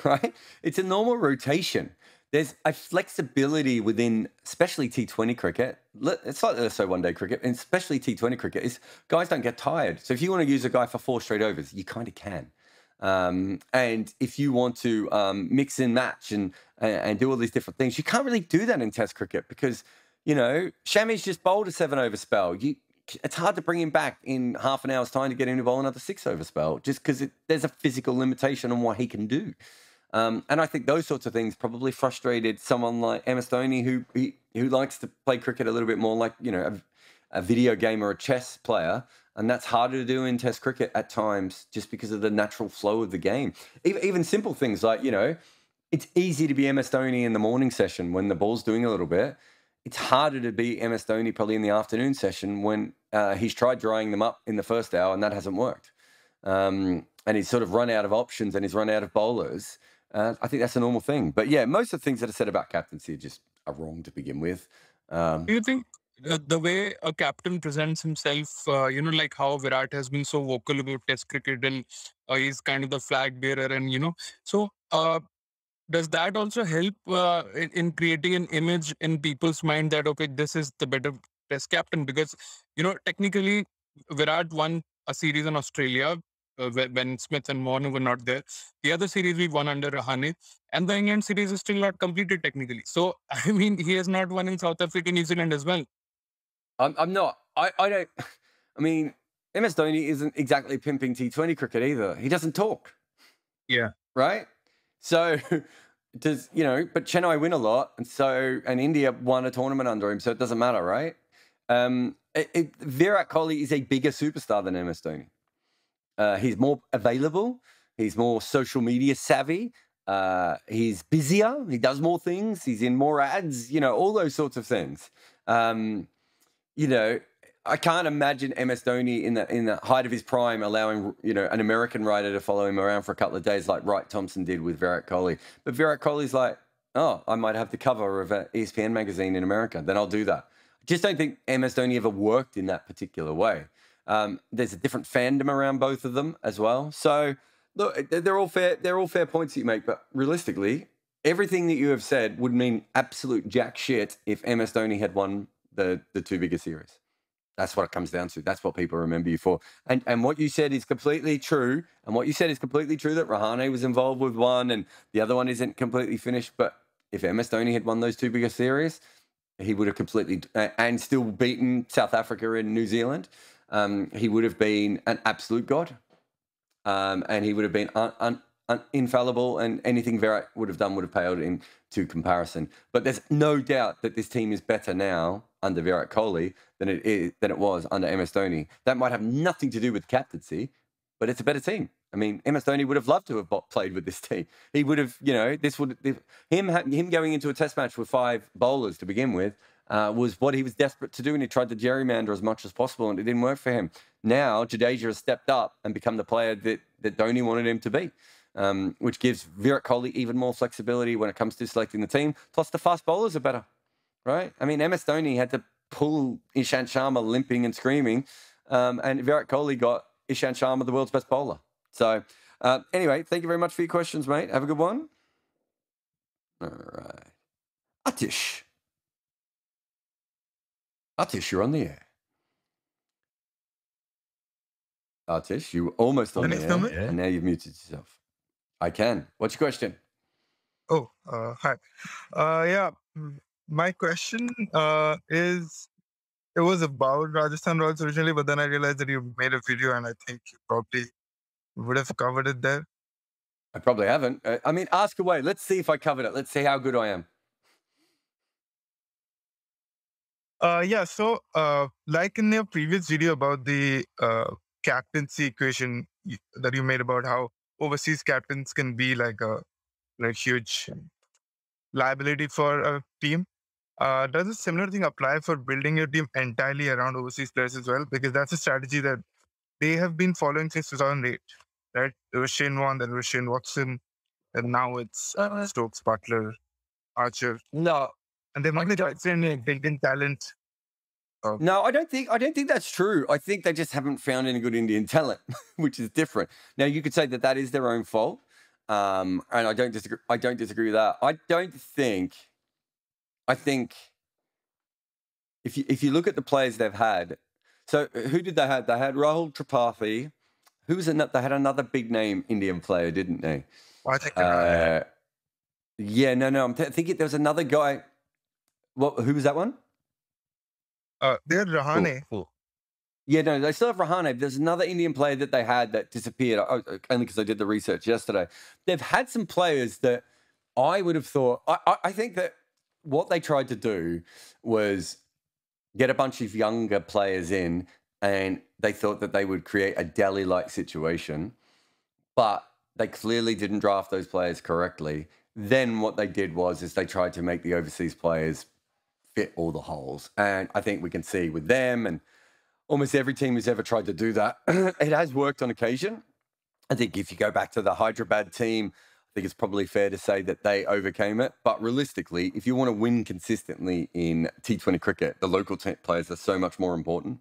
<laughs> right? It's a normal rotation. There's a flexibility within, especially T20 cricket. It's like so one day cricket, and especially T20 cricket, is guys don't get tired. So if you want to use a guy for four straight overs, you kind of can. Um, and if you want to um, mix and match and, and, do all these different things, you can't really do that in Test cricket because you know Shami's just bowled a seven over spell. You, it's hard to bring him back in half an hour's time to get him to bowl another six over spell, just because there's a physical limitation on what he can do. Um, and I think those sorts of things probably frustrated someone like MS Dhoni, who who likes to play cricket a little bit more like you know a, a video game or a chess player and that's harder to do in Test cricket at times, just because of the natural flow of the game. Even, even simple things like you know, it's easy to be MS Dhoni in the morning session when the ball's doing a little bit. It's harder to be MS Dhoni probably in the afternoon session when uh, he's tried drying them up in the first hour and that hasn't worked. Um, and he's sort of run out of options and he's run out of bowlers. Uh, I think that's a normal thing. But yeah, most of the things that are said about captaincy are just are wrong to begin with. Um, Do you think uh, the way a captain presents himself, uh, you know, like how Virat has been so vocal about Test cricket and uh, he's kind of the flag bearer, and you know, so uh, does that also help uh, in, in creating an image in people's mind that okay, this is the better Test captain? Because you know, technically, Virat won a series in Australia uh, when Smith and Warner were not there. The other series we won under Rahane, and the England series is still not completed technically. So <laughs> I mean, he has not won in South Africa, New Zealand as well. I'm, I'm not. I, I don't. <laughs> I mean, MS Dhoni isn't exactly pimping T20 cricket either. He doesn't talk. Yeah. Right. So <laughs> does you know? But Chennai win a lot, and so and India won a tournament under him, so it doesn't matter, right? Um, it, it, Virat Kohli is a bigger superstar than MS Dhoni. Uh, he's more available. He's more social media savvy. Uh, he's busier. He does more things. He's in more ads. You know, all those sorts of things. Um, you know, I can't imagine MS Dhoni in the in the height of his prime allowing you know an American writer to follow him around for a couple of days like Wright Thompson did with Virat Kohli. But Virat Kohli's like, oh, I might have the cover of an ESPN magazine in America. Then I'll do that. I just don't think MS Dhoni ever worked in that particular way. Um, there's a different fandom around both of them as well. So look, they're all fair. They're all fair points that you make. But realistically, everything that you have said would mean absolute jack shit if MS Dhoni had won the the two biggest series. That's what it comes down to. That's what people remember you for. And and what you said is completely true. And what you said is completely true that Rahane was involved with one and the other one isn't completely finished. But if MS Dhoni had won those two biggest series, he would have completely and still beaten South Africa and New Zealand. Um, he would have been an absolute god, um, and he would have been un, un, un, infallible. And anything Virat would have done would have paled in to comparison. But there's no doubt that this team is better now under Virat Kohli than it is than it was under MS Dhoni. That might have nothing to do with captaincy, but it's a better team. I mean, MS Dhoni would have loved to have played with this team. He would have, you know, this would him him going into a test match with five bowlers to begin with uh, was what he was desperate to do, and he tried to gerrymander as much as possible, and it didn't work for him. Now Jadeja has stepped up and become the player that that Dhoni wanted him to be. Um, which gives Virat Kohli even more flexibility when it comes to selecting the team. Plus, the fast bowlers are better right? I mean, MS Dhoni had to pull Ishant Sharma limping and screaming, um, and Virat Kohli got Ishant Sharma the world's best bowler. So, uh, anyway, thank you very much for your questions, mate. Have a good one. All right. Atish. Atish, you're on the air. Atish, you almost on the air, and now you've muted yourself. I can. What's your question? Oh, uh, hi. Uh, yeah, my question uh, is it was about Rajasthan Royals originally, but then I realized that you made a video and I think you probably would have covered it there. I probably haven't. Uh, I mean, ask away. Let's see if I covered it. Let's see how good I am. Uh, yeah. So, uh, like in your previous video about the uh, captaincy equation that you made about how overseas captains can be like a like huge liability for a team. Uh, does a similar thing apply for building your team entirely around overseas players as well? Because that's a strategy that they have been following since 2008, right? There was Shane Warne, then there was Shane Watson, and now it's uh, Stokes, Buttler, Archer, No, and they're not necessarily building talent. no, I don't think I don't think that's true. I think they just haven't found any good Indian talent, <laughs> which is different. Now you could say that that is their own fault, um, and I don't disagree. I don't disagree with that. I don't think. I think if you if you look at the players they've had, so uh, who did they have? They had Rahul Tripathi. Who was another? They had another big name Indian player, didn't they? I think. Uh, yeah, no, no. I'm th- thinking there was another guy. What? Who was that one? uh, they're Rahane. Yeah, no, they still have Rahane. There's another Indian player that they had that disappeared, oh, only because I did the research yesterday. They've had some players that I would have thought. I, I, I think that what they tried to do was get a bunch of younger players in, and they thought that they would create a Delhi like situation, but they clearly didn't draft those players correctly. Then what they did was is they tried to make the overseas players all the holes, and I think we can see with them and almost every team who's ever tried to do that, <clears throat> it has worked on occasion. I think if you go back to the Hyderabad team, I think it's probably fair to say that they overcame it. But realistically, if you want to win consistently in T20 cricket, the local players are so much more important.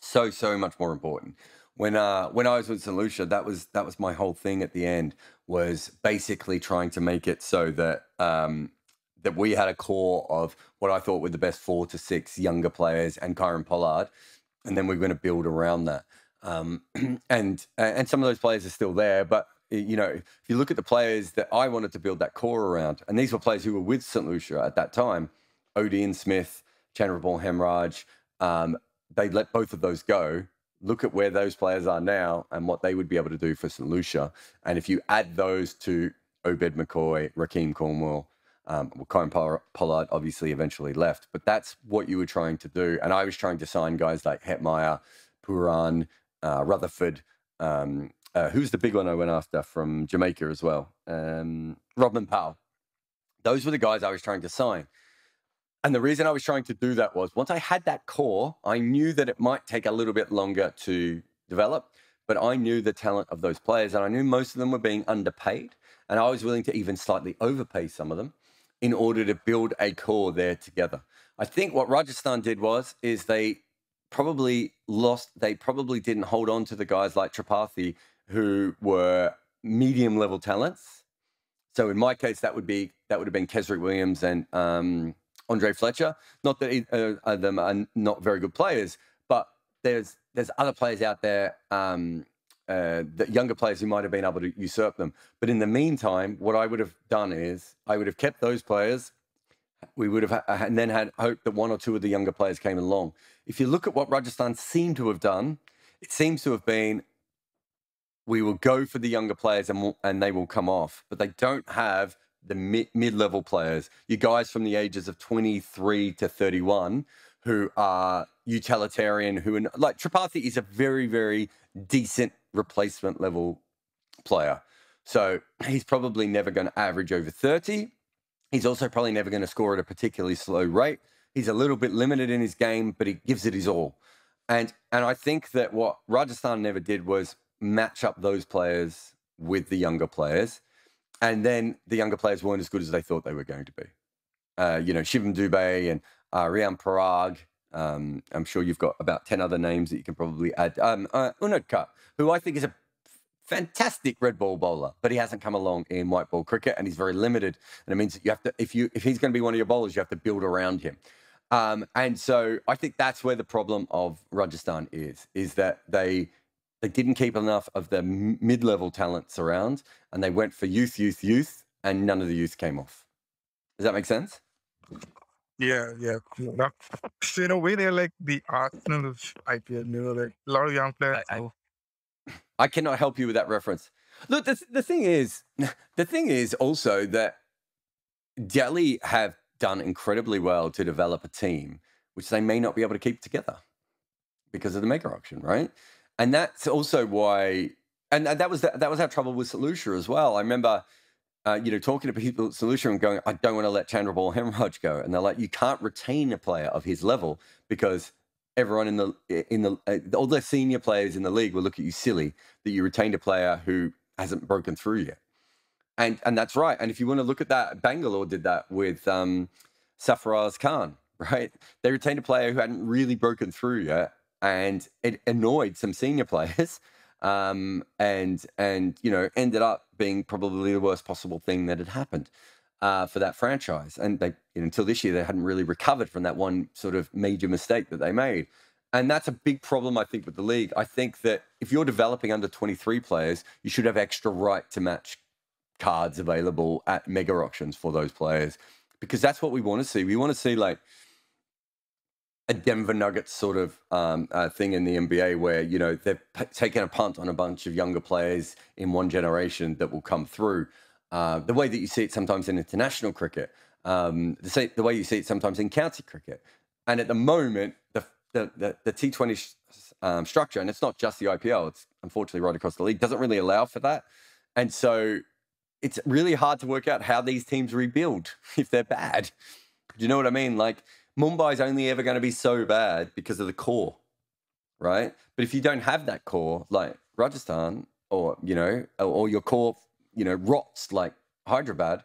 So so much more important. When uh when I was with St. Lucia, that was that was my whole thing at the end was basically trying to make it so that um that we had a core of what I thought were the best four to six younger players and Kieron Pollard, and then we're going to build around that. Um, <clears throat> and and some of those players are still there, but you know, if you look at the players that I wanted to build that core around, and these were players who were with St. Lucia at that time, Odean Smith, Chandrapaul Hemraj, um, they let both of those go. Look at where those players are now and what they would be able to do for St. Lucia. And if you add those to Obed McCoy, Rahkeem Cornwall, um, well, Poll- Pollard obviously eventually left, but that's what you were trying to do. And I was trying to sign guys like Hetmyer, Pooran, uh, Rutherford. Um, uh, who's the big one I went after from Jamaica as well? Um, Rovman Powell. Those were the guys I was trying to sign. And the reason I was trying to do that was once I had that core, I knew that it might take a little bit longer to develop, but I knew the talent of those players and I knew most of them were being underpaid. And I was willing to even slightly overpay some of them in order to build a core there together. I think what Rajasthan did was is they probably lost they probably didn't hold on to the guys like Tripathi who were medium level talents. So in my case that would be that would have been Kesrick Williams and um, Andre Fletcher. Not that of them are not very good players, but there's there's other players out there um, uh, the younger players who might have been able to usurp them. But in the meantime, what I would have done is I would have kept those players. We would have ha- and then had hope that one or two of the younger players came along. If you look at what Rajasthan seem to have done, it seems to have been we will go for the younger players and we'll, and they will come off, but they don't have the mid mid level players. You guys from the ages of twenty three to thirty one who are utilitarian, who are like Tripathi is a very very decent replacement level player. So he's probably never going to average over 30. He's also probably never going to score at a particularly slow rate. He's a little bit limited in his game, but he gives it his all. And and I think that what Rajasthan never did was match up those players with the younger players. And then the younger players weren't as good as they thought they were going to be. Uh, you know, Shivam Dube and uh, Rian Parag. Um, I'm sure you've got about 10 other names that you can probably add. Um, uh, who I think is a fantastic red ball bowler, but he hasn't come along in white ball cricket and he's very limited. And it means that you have to, if you if he's going to be one of your bowlers, you have to build around him. Um, and so I think that's where the problem of Rajasthan is, is that they they didn't keep enough of the mid level talents around, and they went for youth, youth, youth, and none of the youth came off. Does that make sense? Yeah, yeah. So in a way, they're like the Arsenal of IPL. You know, like a lot of young players. I- I- <laughs> I cannot help you with that reference. Look, the, the thing is, <laughs> the thing is also that Delhi have done incredibly well to develop a team, which they may not be able to keep together because of the mega auction, right? And that's also why, and that was the, that was our trouble with St. Lucia as well. I remember, uh, you know, talking to people at St. Lucia and going, I don't want to let Chandrapaul Hemraj go, and they're like, you can't retain a player of his level because everyone in the in the uh, all the senior players in the league will look at you silly that you retained a player who hasn't broken through yet. And and that's right. And if you want to look at that, Bangalore did that with um, Sarfaraz Khan, <laughs> right? They retained a player who hadn't really broken through yet, and it annoyed some senior <laughs> players. Um, and and you know ended up being probably the worst possible thing that had happened uh, for that franchise. And they you know, until this year they hadn't really recovered from that one sort of major mistake that they made. And that's a big problem, I think, with the league. I think that if you're developing under 23 players, you should have extra right to match cards available at mega auctions for those players because that's what we want to see. We want to see like a Denver Nuggets sort of um, uh, thing in the NBA where you know they've p- taken a punt on a bunch of younger players in one generation that will come through. Uh, the way that you see it sometimes in international cricket, um, the, say, the way you see it sometimes in county cricket, and at the moment the the, the, the T20 um, structure, and it's not just the IPL, it's unfortunately right across the league, doesn't really allow for that, and so it's really hard to work out how these teams rebuild <laughs> if they're bad. Do you know what I mean? Like Mumbai's only ever going to be so bad because of the core, right? But if you don't have that core, like Rajasthan, or you know, or your core, you know, rots like Hyderabad,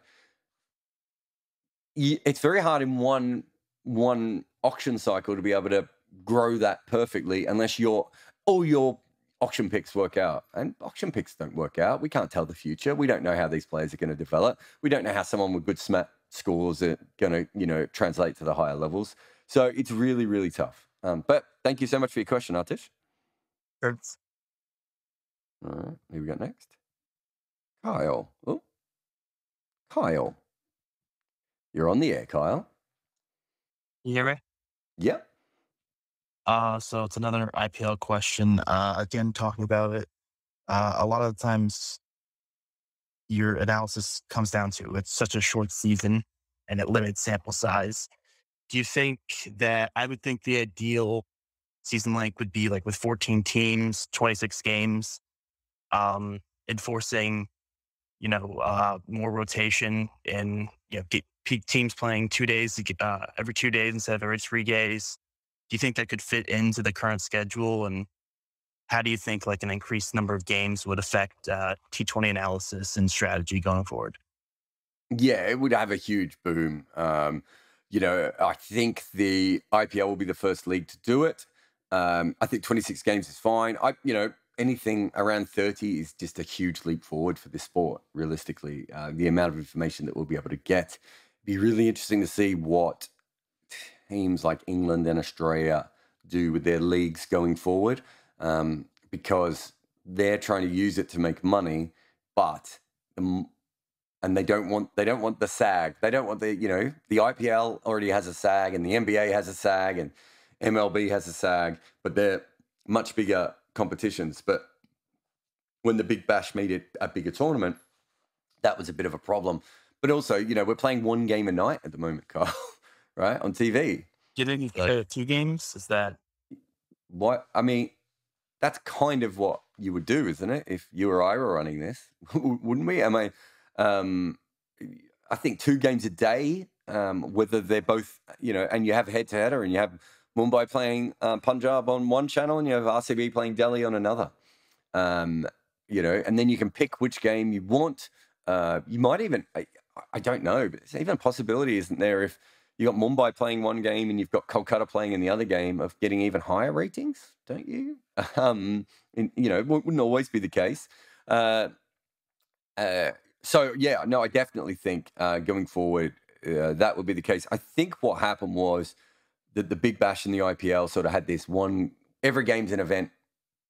you, it's very hard in one one auction cycle to be able to grow that perfectly unless your all your auction picks work out. And auction picks don't work out. We can't tell the future. We don't know how these players are going to develop. We don't know how someone with good SMAT scores are going to, you know, translate to the higher levels. So it's really, really tough. Um, but thank you so much for your question, Atish. It's All right, who we got next? Kyle. Oh, Kyle. You're on the air, Kyle. You hear me? Yep. Uh, so it's another IPL question. Uh, again, talking about it. Uh, a lot of the times, your analysis comes down to it's such a short season and it limits sample size. Do you think that I would think the ideal season length would be like with 14 teams, 26 games, um, enforcing, you know, uh, more rotation and you know, get peak teams playing two days uh, every two days instead of every three days do you think that could fit into the current schedule? And how do you think like an increased number of games would affect uh, T20 analysis and strategy going forward? Yeah, it would have a huge boom. Um, you know, I think the IPL will be the first league to do it. Um, I think 26 games is fine. I, you know, anything around 30 is just a huge leap forward for this sport. Realistically, uh, the amount of information that we'll be able to get, be really interesting to see what teams like England and Australia do with their leagues going forward um, because they're trying to use it to make money, but the, and they don't want they don't want the SAG. They don't want the you know the IPL already has a SAG and the NBA has a SAG and MLB has a SAG, but they're much bigger competitions. But when the Big Bash made it a bigger tournament, that was a bit of a problem. But also, you know, we're playing one game a night at the moment, <laughs> Carl right, on TV. Do you think uh, two games is that? What I mean, that's kind of what you would do, isn't it? If you or I were running this, <laughs> wouldn't we? I mean, um, I think two games a day, um, whether they're both, you know, and you have head to header, and you have Mumbai playing um, Punjab on one channel, and you have RCB playing Delhi on another. Um, you know, and then you can pick which game you want. Uh, you might even, I, I don't know, but it's even a possibility, isn't there? If you got Mumbai playing one game and you've got Kolkata playing in the other game of getting even higher ratings, don't you? <laughs> Um, you know, it wouldn't always be the case. Uh, uh, so yeah, no, I definitely think uh, going forward uh, that would be the case. I think what happened was that the Big Bash and the IPL sort of had this one every game's an event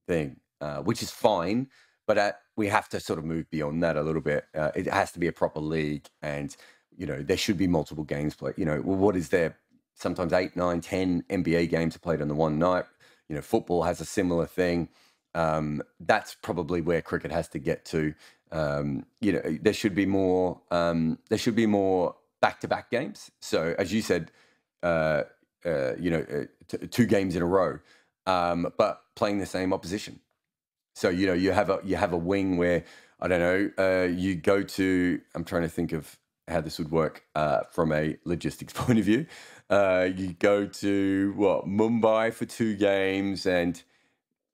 thing, uh, which is fine, but uh, we have to sort of move beyond that a little bit. it has to be a proper league and you know, there should be multiple games played. You know, what is there? Sometimes eight, nine, ten NBA games are played on the one night. You know, football has a similar thing. Um, that's probably where cricket has to get to. Um, you know, there should be more. Um, there should be more back-to-back games. So, as you said, uh, uh, you know, uh, t- two games in a row, um, but playing the same opposition. So, you know, you have a you have a wing where I don't know. Uh, you go to. I'm trying to think of how this would work uh, from a logistics <laughs> point of view. Uh, you go to what Mumbai for two games, and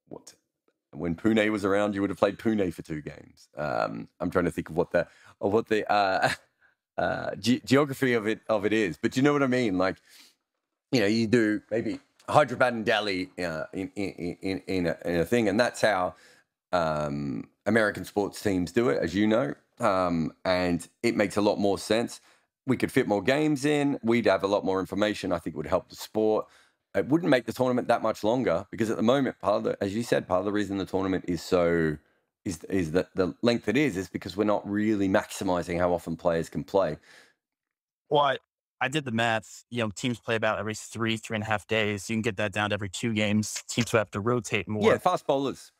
what when Pune was around, you would have played Pune for two games. Um, I'm trying to think of what the of what the uh, <laughs> uh, ge- geography of it of it is, but you know what I mean. Like, you know, you do maybe Hyderabad and Delhi uh, in, in in in a, in a thing, and that's how um, American sports teams do it, as you know, um, and it makes a lot more sense we could fit more games in. We'd have a lot more information. I think it would help the sport. It wouldn't make the tournament that much longer because at the moment, part of the, as you said, part of the reason the tournament is so is is that the length it is is because we're not really maximizing how often players can play. Well, I, I did the math. You know, teams play about every three, three and a half days. You can get that down to every two games. Teams would have to rotate more. Yeah, fast bowlers.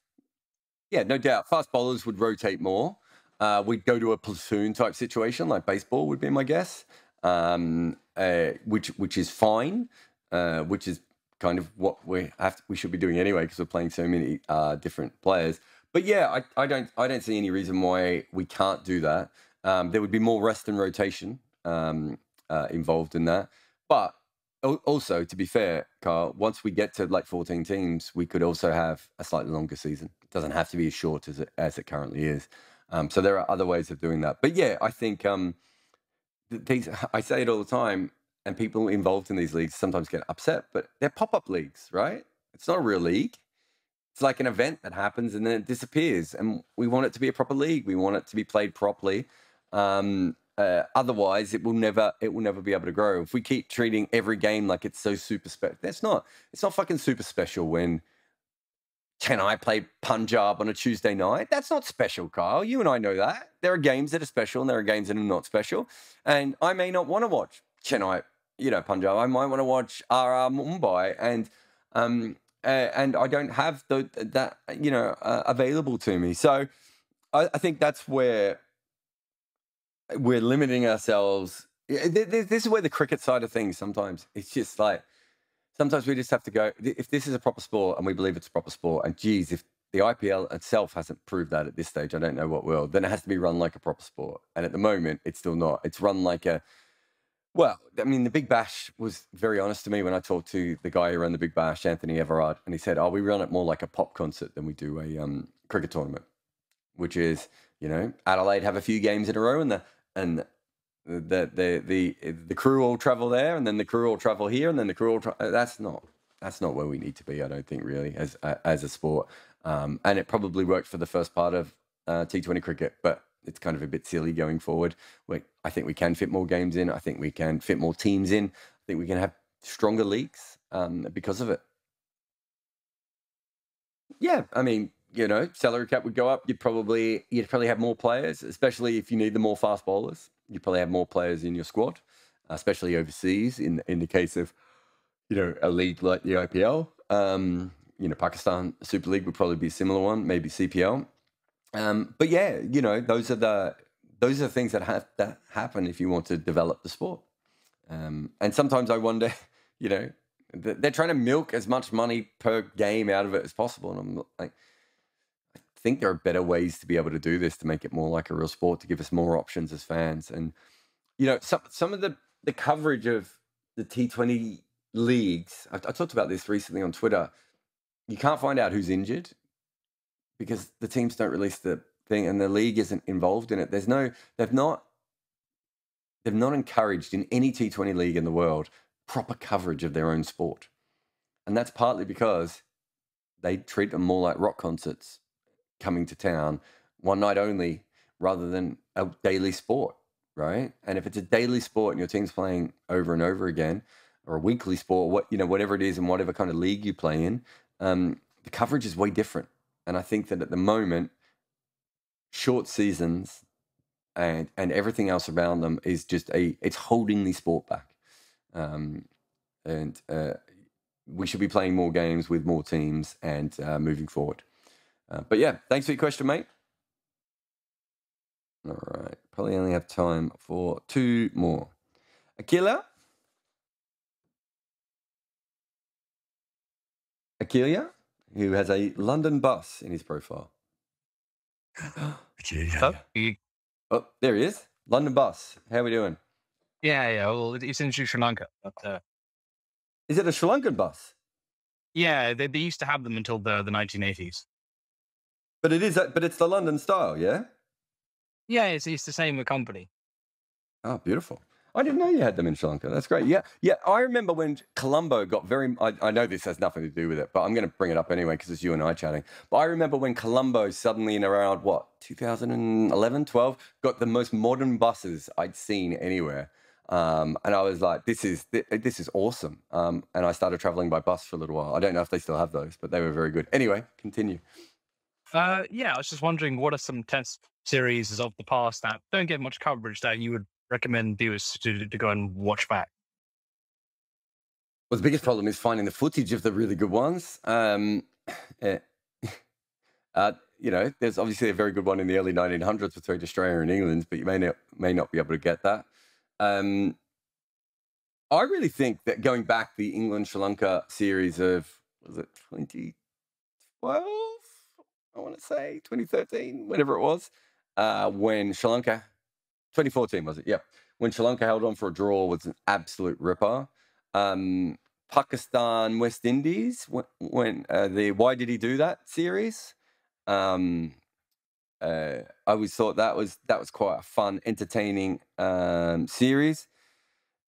Yeah, no doubt. Fast bowlers would rotate more. Uh, we'd go to a platoon type situation, like baseball would be my guess, um, uh, which which is fine, uh, which is kind of what we have to, we should be doing anyway because we're playing so many uh, different players. But yeah, I, I don't I don't see any reason why we can't do that. Um, there would be more rest and rotation um, uh, involved in that, but also to be fair, Carl, once we get to like 14 teams, we could also have a slightly longer season. It doesn't have to be as short as it as it currently is. Um, so there are other ways of doing that. But yeah, I think um, these, <laughs> I say it all the time, and people involved in these leagues sometimes get upset, but they're pop up leagues, right? It's not a real league. It's like an event that happens and then it disappears. And we want it to be a proper league. We want it to be played properly. Um, uh, otherwise, it will never it will never be able to grow. If we keep treating every game like it's so super special, that's not it's not fucking super special when Chennai play Punjab on a Tuesday night. That's not special, Kyle. You and I know that. There are games that are special and there are games that are not special. And I may not want to watch Chennai, you know, Punjab. I might want to watch RR Mumbai. And um, uh, and I don't have the, that, you know, uh, available to me. So I, I think that's where we're limiting ourselves. This is where the cricket side of things sometimes it's just like sometimes we just have to go. If this is a proper sport and we believe it's a proper sport, and geez, if the IPL itself hasn't proved that at this stage, I don't know what will. Then it has to be run like a proper sport, and at the moment, it's still not. It's run like a well, I mean, the Big Bash was very honest to me when I talked to the guy who ran the Big Bash, Anthony Everard, and he said, "Oh, we run it more like a pop concert than we do a um, cricket tournament, which is, you know, Adelaide have a few games in a row, and the and the the the the crew all travel there, and then the crew all travel here, and then the crew all. Tra- uh, that's not that's not where we need to be. I don't think really as as a sport. Um, and it probably worked for the first part of uh, T20 cricket, but it's kind of a bit silly going forward. We, I think we can fit more games in. I think we can fit more teams in. I think we can have stronger leagues um, because of it. Yeah, I mean, you know, salary cap would go up. You'd probably you'd probably have more players, especially if you need the more fast bowlers you probably have more players in your squad, especially overseas. In in the case of you know a league like the IPL, um, you know Pakistan Super League would probably be a similar one, maybe CPL. Um, but yeah, you know those are the those are the things that have to happen if you want to develop the sport. Um, and sometimes I wonder, <laughs> you know, they're trying to milk as much money per game out of it as possible, and I'm like think there are better ways to be able to do this to make it more like a real sport to give us more options as fans. And you know, some some of the the coverage of the T20 leagues. I, I talked about this recently on Twitter. You can't find out who's injured because the teams don't release the thing, and the league isn't involved in it. There's no. They've not. They've not encouraged in any T20 league in the world proper coverage of their own sport. And that's partly because they treat them more like rock concerts coming to town one night only rather than a daily sport, right? And if it's a daily sport and your team's playing over and over again, or a weekly sport, what you know, whatever it is, and whatever kind of league you play in, um, the coverage is way different. And I think that at the moment, short seasons and and everything else around them is just a it's holding the sport back. Um, and uh, we should be playing more games with more teams and uh, moving forward. Uh, but yeah, thanks for your question, mate. All right, probably only have time for two more. Aquila? Aquila, who has a London bus in his profile. Oh, Oh, there he is. London bus. How are we doing? yeah, yeah. Well, it's in Sri Lanka. But, uh, Is it a Sri Lankan bus? yeah, they, they used to have them until the, the 1980s. But it is, but it's the London style, yeah? Yeah, it's, it's the same with company. Oh, beautiful. I didn't know you had them in Sri Lanka. That's great. Yeah. Yeah. I remember when Colombo got very, I, I know this has nothing to do with it, but I'm going to bring it up anyway because it's you and I chatting. But I remember when Colombo suddenly in around what, 2011, 12, got the most modern buses I'd seen anywhere. Um, and I was like, this is, thi- this is awesome. Um, and I started traveling by bus for a little while. I don't know if they still have those, but they were very good. Anyway, continue. Uh, yeah, I was just wondering what are some test series of the past that don't get much coverage that you would recommend viewers to, to go and watch back? Well, the biggest problem is finding the footage of the really good ones. Um, <laughs> eh, <laughs> uh, you know, there's obviously a very good one in the early 1900s between Australia and England, but you may not may not be able to get that. Um, I really think that going back the England Sri Lanka series of was it 2012? I want to say 2013, whatever it was, uh, when Sri Lanka 2014 was it? Yeah, When Sri Lanka held on for a draw was an absolute ripper. Um, Pakistan, West Indies, when, when uh, the Why Did He Do That series. Um, uh, I always thought that was that was quite a fun, entertaining um, series.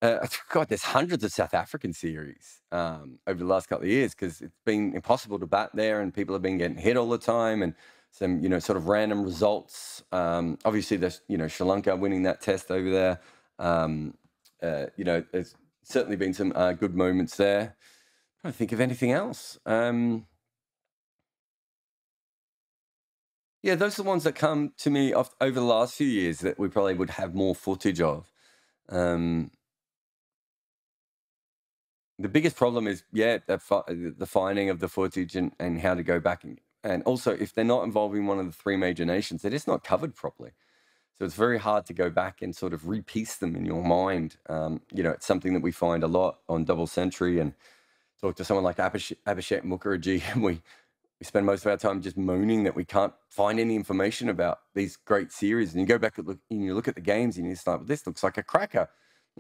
Uh, <laughs> God, there's hundreds of South African series um, over the last couple of years because it's been impossible to bat there, and people have been getting hit all the time, and some you know sort of random results. Um, obviously, there's you know Sri Lanka winning that test over there. Um, uh, you know, there's certainly been some uh, good moments there. I to think of anything else. Um, yeah, those are the ones that come to me off, over the last few years that we probably would have more footage of. Um, the biggest problem is, yeah, the, fi- the finding of the footage and, and how to go back. And, and also, if they're not involving one of the three major nations, they're just not covered properly. So it's very hard to go back and sort of repiece them in your mind. Um, you know, it's something that we find a lot on Double Century and talk to someone like Abhish- Abhishek Mukherjee, <laughs> and we, we spend most of our time just moaning that we can't find any information about these great series. And you go back and look, and you look at the games and just like, well, this looks like a cracker.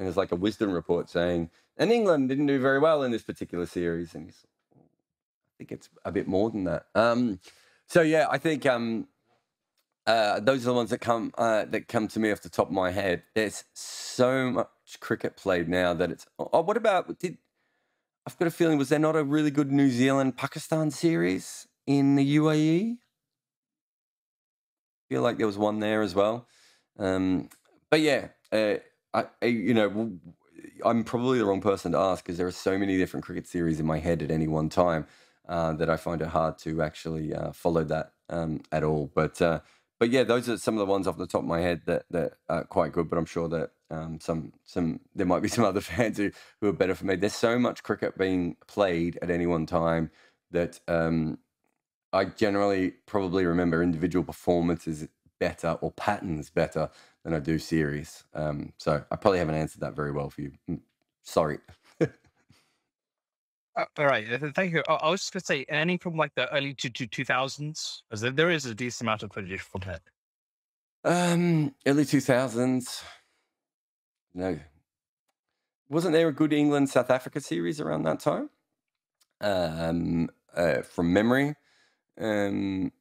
And there's like a Wisden report saying, and England didn't do very well in this particular series. And he's, I think it's a bit more than that. Um, so yeah, I think um, uh, those are the ones that come uh, that come to me off the top of my head. There's so much cricket played now that it's. Oh, what about did? I've got a feeling was there not a really good New Zealand Pakistan series in the UAE? I feel like there was one there as well. Um, but yeah, uh, I, I, you know, I'm probably the wrong person to ask because there are so many different cricket series in my head at any one time uh, that I find it hard to actually uh, follow that um, at all. But uh, but yeah, those are some of the ones off the top of my head that that are quite good. But I'm sure that um, some some there might be <laughs> some other fans who, who are better for me. There's so much cricket being played at any one time that um, I generally probably remember individual performances better or patterns better than I do series. Um, so I probably haven't answered that very well for you. Sorry. Uh, all right, uh, thank you. I, I was just going to say, any from like the early to, to 2000s, because there, there is a decent amount of footage from that. Um, early two thousands. No, wasn't there a good England South Africa series around that time? Um, uh, from memory. Um,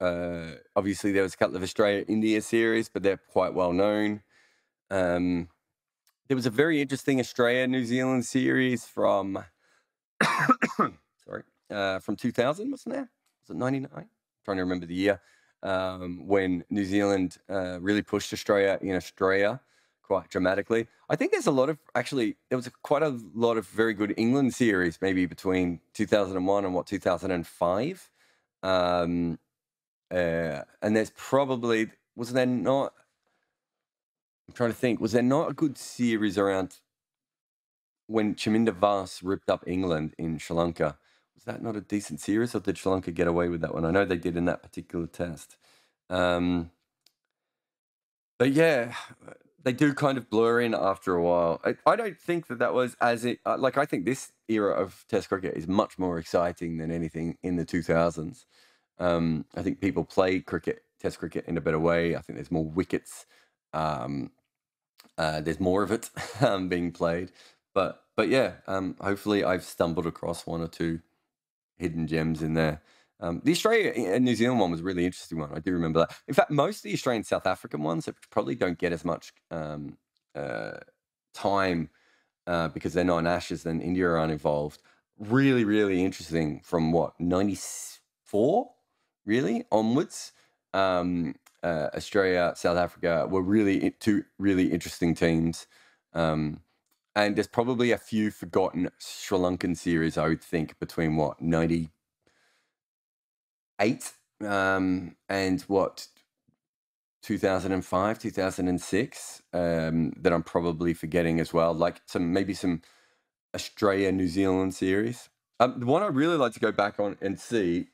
uh, obviously there was a couple of Australia India series, but they're quite well known. Um, there was a very interesting Australia New Zealand series from <coughs> sorry uh, from 2000, wasn't there? Was it 99? trying to remember the year um, when New Zealand uh, really pushed Australia in Australia quite dramatically. I think there's a lot of actually there was a, quite a lot of very good England series maybe between 2001 and what 2005. Um, uh, and there's probably was there not? I'm trying to think. Was there not a good series around when Chaminda Vas ripped up England in Sri Lanka? was that not a decent series, or did Sri Lanka get away with that one? I know they did in that particular test. Um, but yeah, they do kind of blur in after a while. I, I don't think that that was as it uh, like. I think this era of Test cricket is much more exciting than anything in the 2000s. Um, I think people play cricket, Test cricket, in a better way. I think there's more wickets. Um, uh, there's more of it <laughs> um, being played. But but yeah, um, hopefully I've stumbled across one or two hidden gems in there. Um, the Australia and New Zealand one was a really interesting one. I do remember that. In fact, most of the Australian South African ones probably don't get as much um, uh, time uh, because they're not in Ashes and India aren't involved. Really, really interesting from what, 94 really onwards. Um, uh, Australia, South Africa were really two really interesting teams. Um, and there's probably a few forgotten Sri Lankan series, I would think, between what, 98 um, and what, 2005, 2006, um, that I'm probably forgetting as well. Like some, maybe some Australia, New Zealand series. Um, the one I really like to go back on and see,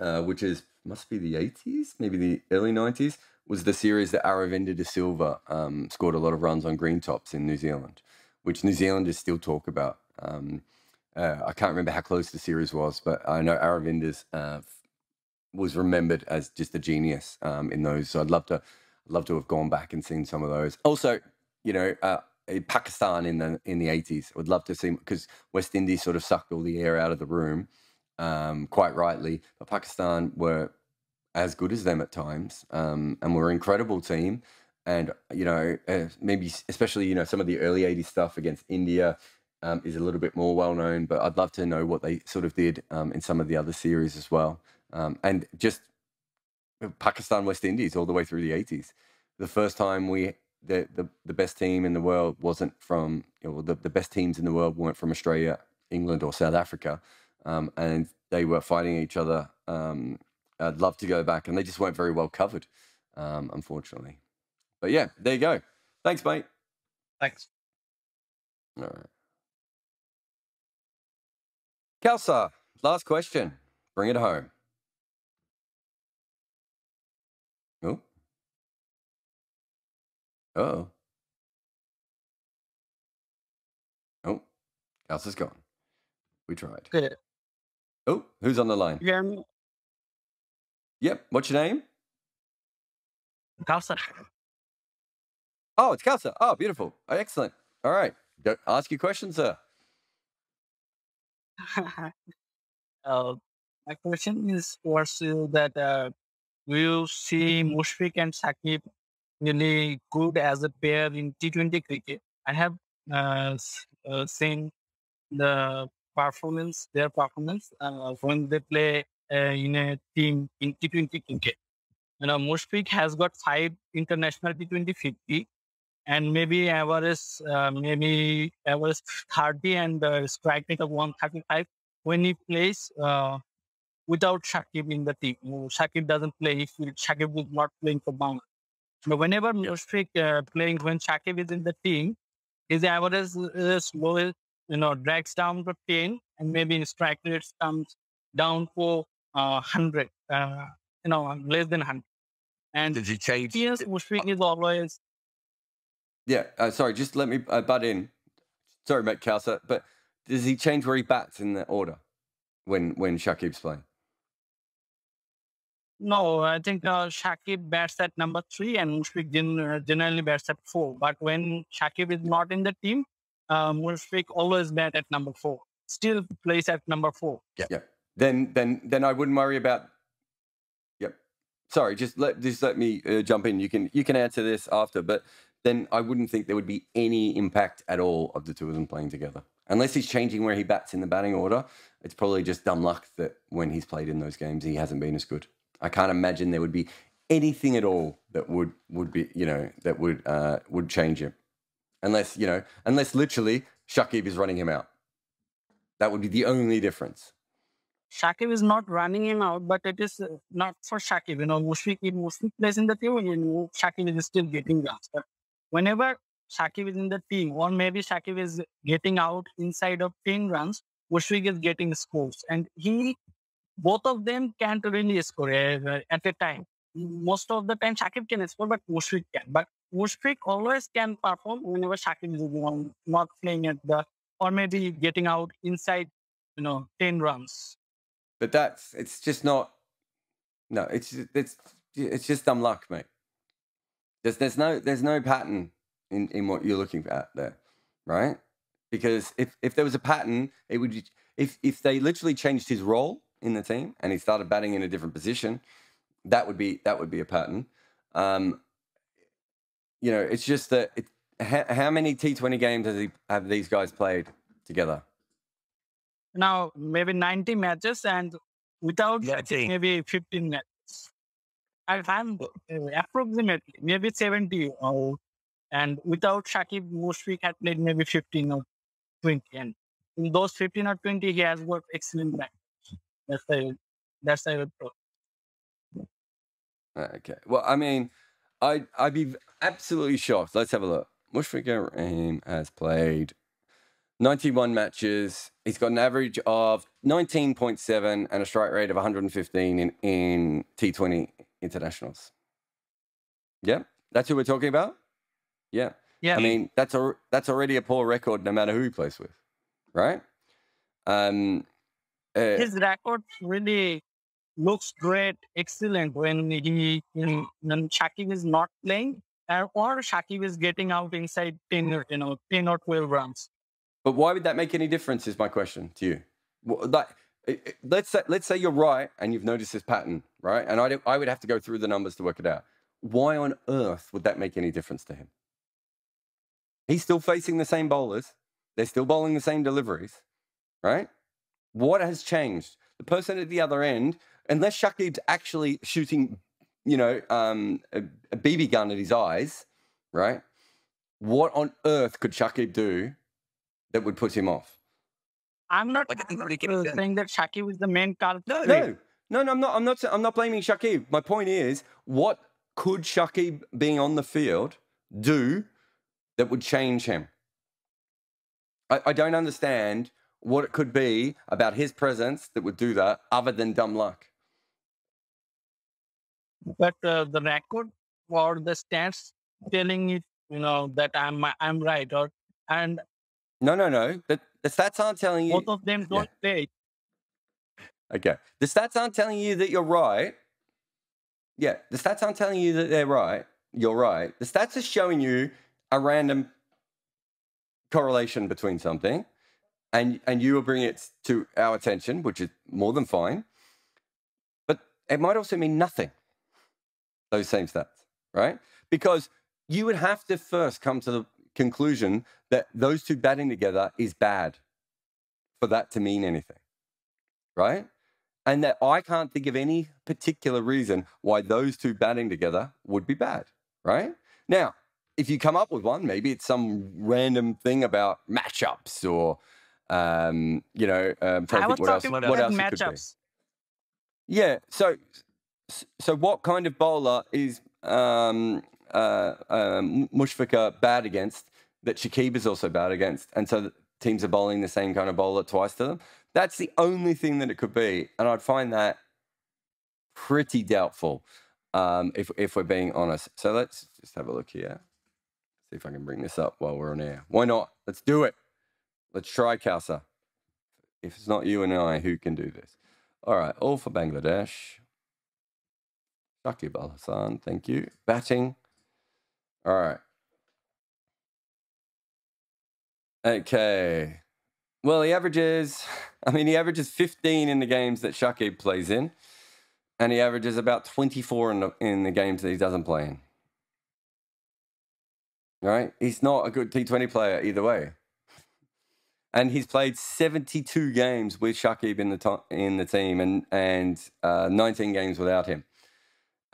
uh, which is, must be the 80s, maybe the early 90s, was the series that Aravinda de Silva um, scored a lot of runs on green tops in New Zealand which New Zealanders still talk about. Um, uh, I can't remember how close the series was, but I know Aravinda's uh, was remembered as just a genius um, in those. So I'd love to, love to have gone back and seen some of those. Also, you know, uh, Pakistan in the in the eighties. I would love to see because West Indies sort of sucked all the air out of the room, um, quite rightly. But Pakistan were as good as them at times, um, and were an incredible team. And you know uh, maybe especially you know some of the early 80s stuff against india um, is a little bit more well known but i'd love to know what they sort of did um, in some of the other series as well. Um, and just uh, pakistan west indies all the way through the 80s the first time we the, the, the best team in the world wasn't from you know the, the best teams in the world weren't from australia england or south africa um, and they were fighting each other um, i'd love to go back and they just weren't very well covered um, unfortunately but yeah, there you go. Thanks, mate. Thanks. All right. Kelsar, last question. Bring it home. Oh. Oh. Oh. Kelsar's gone. We tried. Good. Oh, who's on the line? Yeah. Yep. What's your name? Kausar. Oh, it's Kelsar. Oh, beautiful. Oh, excellent. All right. Go, ask your question, sir. <laughs> uh, my question is towards you that uh, do you see Mushfiq and Shakib really good as a pair in T20 cricket? I have uh, uh, seen the performance, their performance uh, when they play uh, in a team in T20 cricket. You know, Mushfiq has got five international T20 50 and maybe average uh, maybe average 30 and uh, strike rate of 135 when he plays uh, without Shakib in the team. Shakib doesn't play if Shakib is not playing for Bangla. But whenever Mushfiq uh, playing when Shakib is in the team, his average is low, you know, drags down to 10 and maybe his strike rate comes down for uh, 100, uh, you know, less than 100. And Did he change? Yes, Mushfiq is always Yeah, uh, sorry, just let me uh, butt in. Sorry, mate, Kelsar, but does he change where he bats in the order when when Shakib's playing? No, I think uh, Shakib bats at number three and Mushfiq uh, generally bats at four. But when Shakib is not in the team, uh, Mushfiq always bat at number four. Still plays at number four. Yeah. yeah. Then then then I wouldn't worry about. Yep. Sorry, just let just let me uh, jump in. You can you can answer this after, but then I wouldn't think there would be any impact at all of the two of them playing together. Unless he's changing where he bats in the batting order, it's probably just dumb luck that when he's played in those games, he hasn't been as good. I can't imagine there would be anything at all that would would be you know that would uh, would change him, unless you know unless literally Shakib is running him out. That would be the only difference. Shakib is not running him out, but it is uh, not for Shakib. You know, Mushfiq, Mushfiq plays in the team, you know, Shakib is still getting runs. Whenever Shakib is in the team, or maybe Shakib is getting out inside of 10 runs, Mushfiq is getting scores, and he both of them can't really score uh, at a time. Most of the time, Shakib can score, but Mushfiq can. But Mushfiq always can perform whenever Shakib is know, not playing at the or maybe getting out inside, you know, ten runs. But that's it's just not. No, it's it's it's just dumb luck, mate. There's there's no there's no pattern in in what you're looking at there, right? Because if if there was a pattern, it would if if they literally changed his role in the team and he started batting in a different position, that would be that would be a pattern. Um, you know, it's just that it, how, how many T20 games has he, have these guys played together? Now maybe 90 matches and without Yeah, maybe 15 matches. I am approximately maybe 70 or and without Shakib Mushfiq had played maybe 15 or 20 and in those 15 or 20 he has got excellent back. That's the that's the approach. Okay. Well, I mean, I I'd be absolutely shocked. Let's have a look. Mushfiq Rahim has played 91 matches. He's got an average of 19.7 and a strike rate of 115 in, in T20 internationals. Yeah, that's who we're talking about. Yeah. Yeah. I mean, that's a, that's already a poor record, no matter who he plays with, right? Um, uh, his record really looks great, excellent when he when, when Shakib is not playing uh, or Shakib is getting out inside 10 or you know 10 or 12 runs. But why would that make any difference? Is my question to you. Like, let's say let's say you're right and you've noticed this pattern, right? And I I would have to go through the numbers to work it out. Why on earth would that make any difference to him? He's still facing the same bowlers. They're still bowling the same deliveries, right? What has changed? The person at the other end, unless Shakib's actually shooting, you know, um, a, a BB gun at his eyes, right? What on earth could Shakib do that would put him off? I'm not Like, I think nobody can- saying that Shakib is the main culprit. No, no, no. I'm not. I'm not. I'm not blaming Shakib. My point is, what could Shakib being on the field do that would change him? I, I don't understand what it could be about his presence that would do that, other than dumb luck. But uh, the record or the stats telling it, you know, that I'm I'm right or and No, no, no. The, the stats aren't telling you. both of them don't play. Okay. The stats aren't telling you that you're right. Yeah, the stats aren't telling you that they're right. You're right. The stats are showing you a random correlation between something, and and you will bring it to our attention, which is more than fine. But it might also mean nothing. Those same stats, right? Because you would have to first come to the conclusion that those two batting together is bad for that to mean anything right? And that I can't think of any particular reason why those two batting together would be bad, right? Now, if you come up with one, maybe it's some random thing about matchups or, um, you know, um, I was what else, talking what else it could be. matchups. Yeah. So, so what kind of bowler is um, uh, um, Mushfiqur bad against that Shakib is also bad against, and so teams are bowling the same kind of bowler twice to them? That's the only thing that it could be, and I'd find that pretty doubtful um, if if we're being honest. So let's just have a look here. See if I can bring this up while we're on air. Why not? Let's do it. Let's try Kausa. If it's not you and I, who can do this? All right, all for Bangladesh. Shakib Al Hasan, thank you. Batting. All right. Okay. Well, he averages, I mean, he averages 15 in the games that Shakib plays in, and he averages about 24 in the, in the games that he doesn't play in. Right? He's not a good T20 player either way. And he's played 72 games with Shakib in the, to- in the team and, and uh, 19 games without him.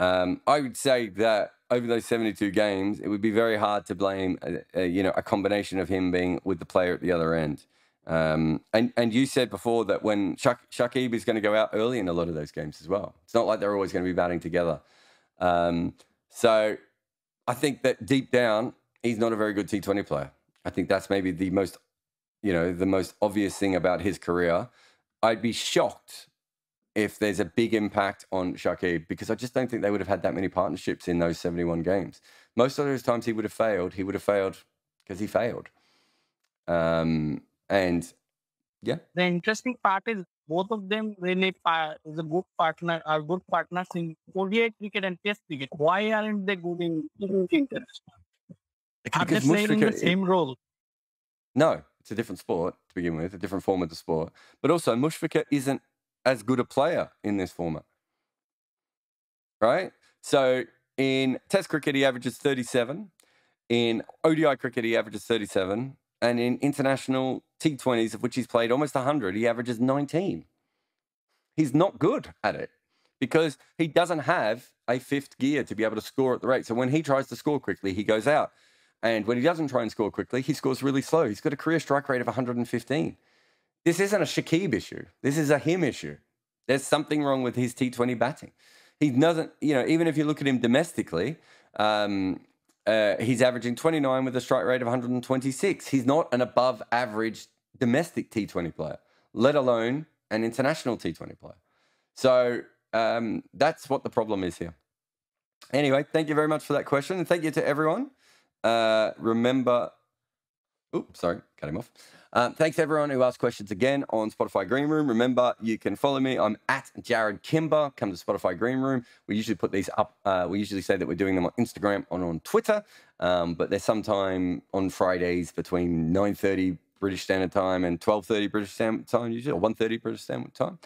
Um, I would say that over those 72 games, it would be very hard to blame, uh, uh, you know, a combination of him being with the player at the other end. Um, and and you said before that when Shakib is going to go out early in a lot of those games as well. It's not like they're always going to be batting together. Um, so I think that deep down, he's not a very good T20 player. I think that's maybe the most you know, the most obvious thing about his career. I'd be shocked if there's a big impact on Shakib because I just don't think they would have had that many partnerships in those 71 games. Most of those times he would have failed, he would have failed because he failed. Um, and yeah. The interesting part is both of them really is a good partner are good partners in ODI cricket and Test cricket. Why aren't they good in T20 Are they playing in the same role? No, it's a different sport to begin with, a different form of the sport. But also, Mushfiqur isn't as good a player in this format. Right? So in Test cricket, he averages 37. In ODI cricket, he averages 37. And in international T20s, of which he's played almost 100, he averages 19. He's not good at it because he doesn't have a fifth gear to be able to score at the rate. So when he tries to score quickly, he goes out. And when he doesn't try and score quickly, he scores really slow. He's got a career strike rate of 115. This isn't a Shakib issue. This is a him issue. There's something wrong with his T20 batting. He doesn't, you know, even if you look at him domestically, um, uh, he's averaging 29 with a strike rate of 126. He's not an above average domestic T20 player, let alone an international T20 player. So um, that's what the problem is here. Anyway, thank you very much for that question. And thank you to everyone. Uh, remember, oops, sorry, cut him off. Um, thanks everyone who asked questions again on Spotify Greenroom. Remember, you can follow me. I'm at Jarrod Kimber. Come to Spotify Greenroom. We usually put these up. Uh, we usually say that we're doing them on Instagram and on Twitter, um, but there's sometime on Fridays between 9:30 British Standard Time and 12:30 British Standard Time, usually, or 1:30 British Standard Time.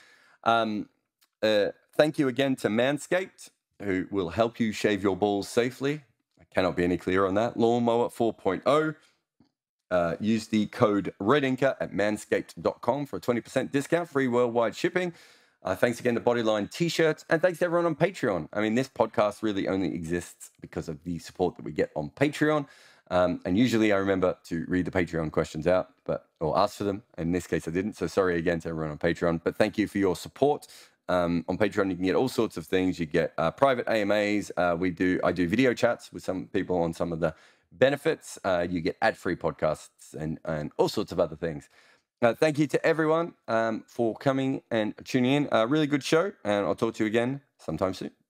Um, uh, thank you again to Manscaped, who will help you shave your balls safely. I cannot be any clearer on that. Lawnmower 4.0. Uh, use the code REDINKER at manscaped.com for a 20% discount, free worldwide shipping. Uh, thanks again to Bodyline t shirts, and thanks to everyone on Patreon. I mean, this podcast really only exists because of the support that we get on Patreon. Um, and usually I remember to read the Patreon questions out, but or ask for them. In this case, I didn't. So sorry again to everyone on Patreon. But thank you for your support. Um, on Patreon, you can get all sorts of things. You get uh, private AMAs. Uh, we do. I do video chats with some people on some of the benefits. Uh, you get ad-free podcasts and and all sorts of other things. Uh, thank you to everyone um, for coming and tuning in. A really good show, and I'll talk to you again sometime soon.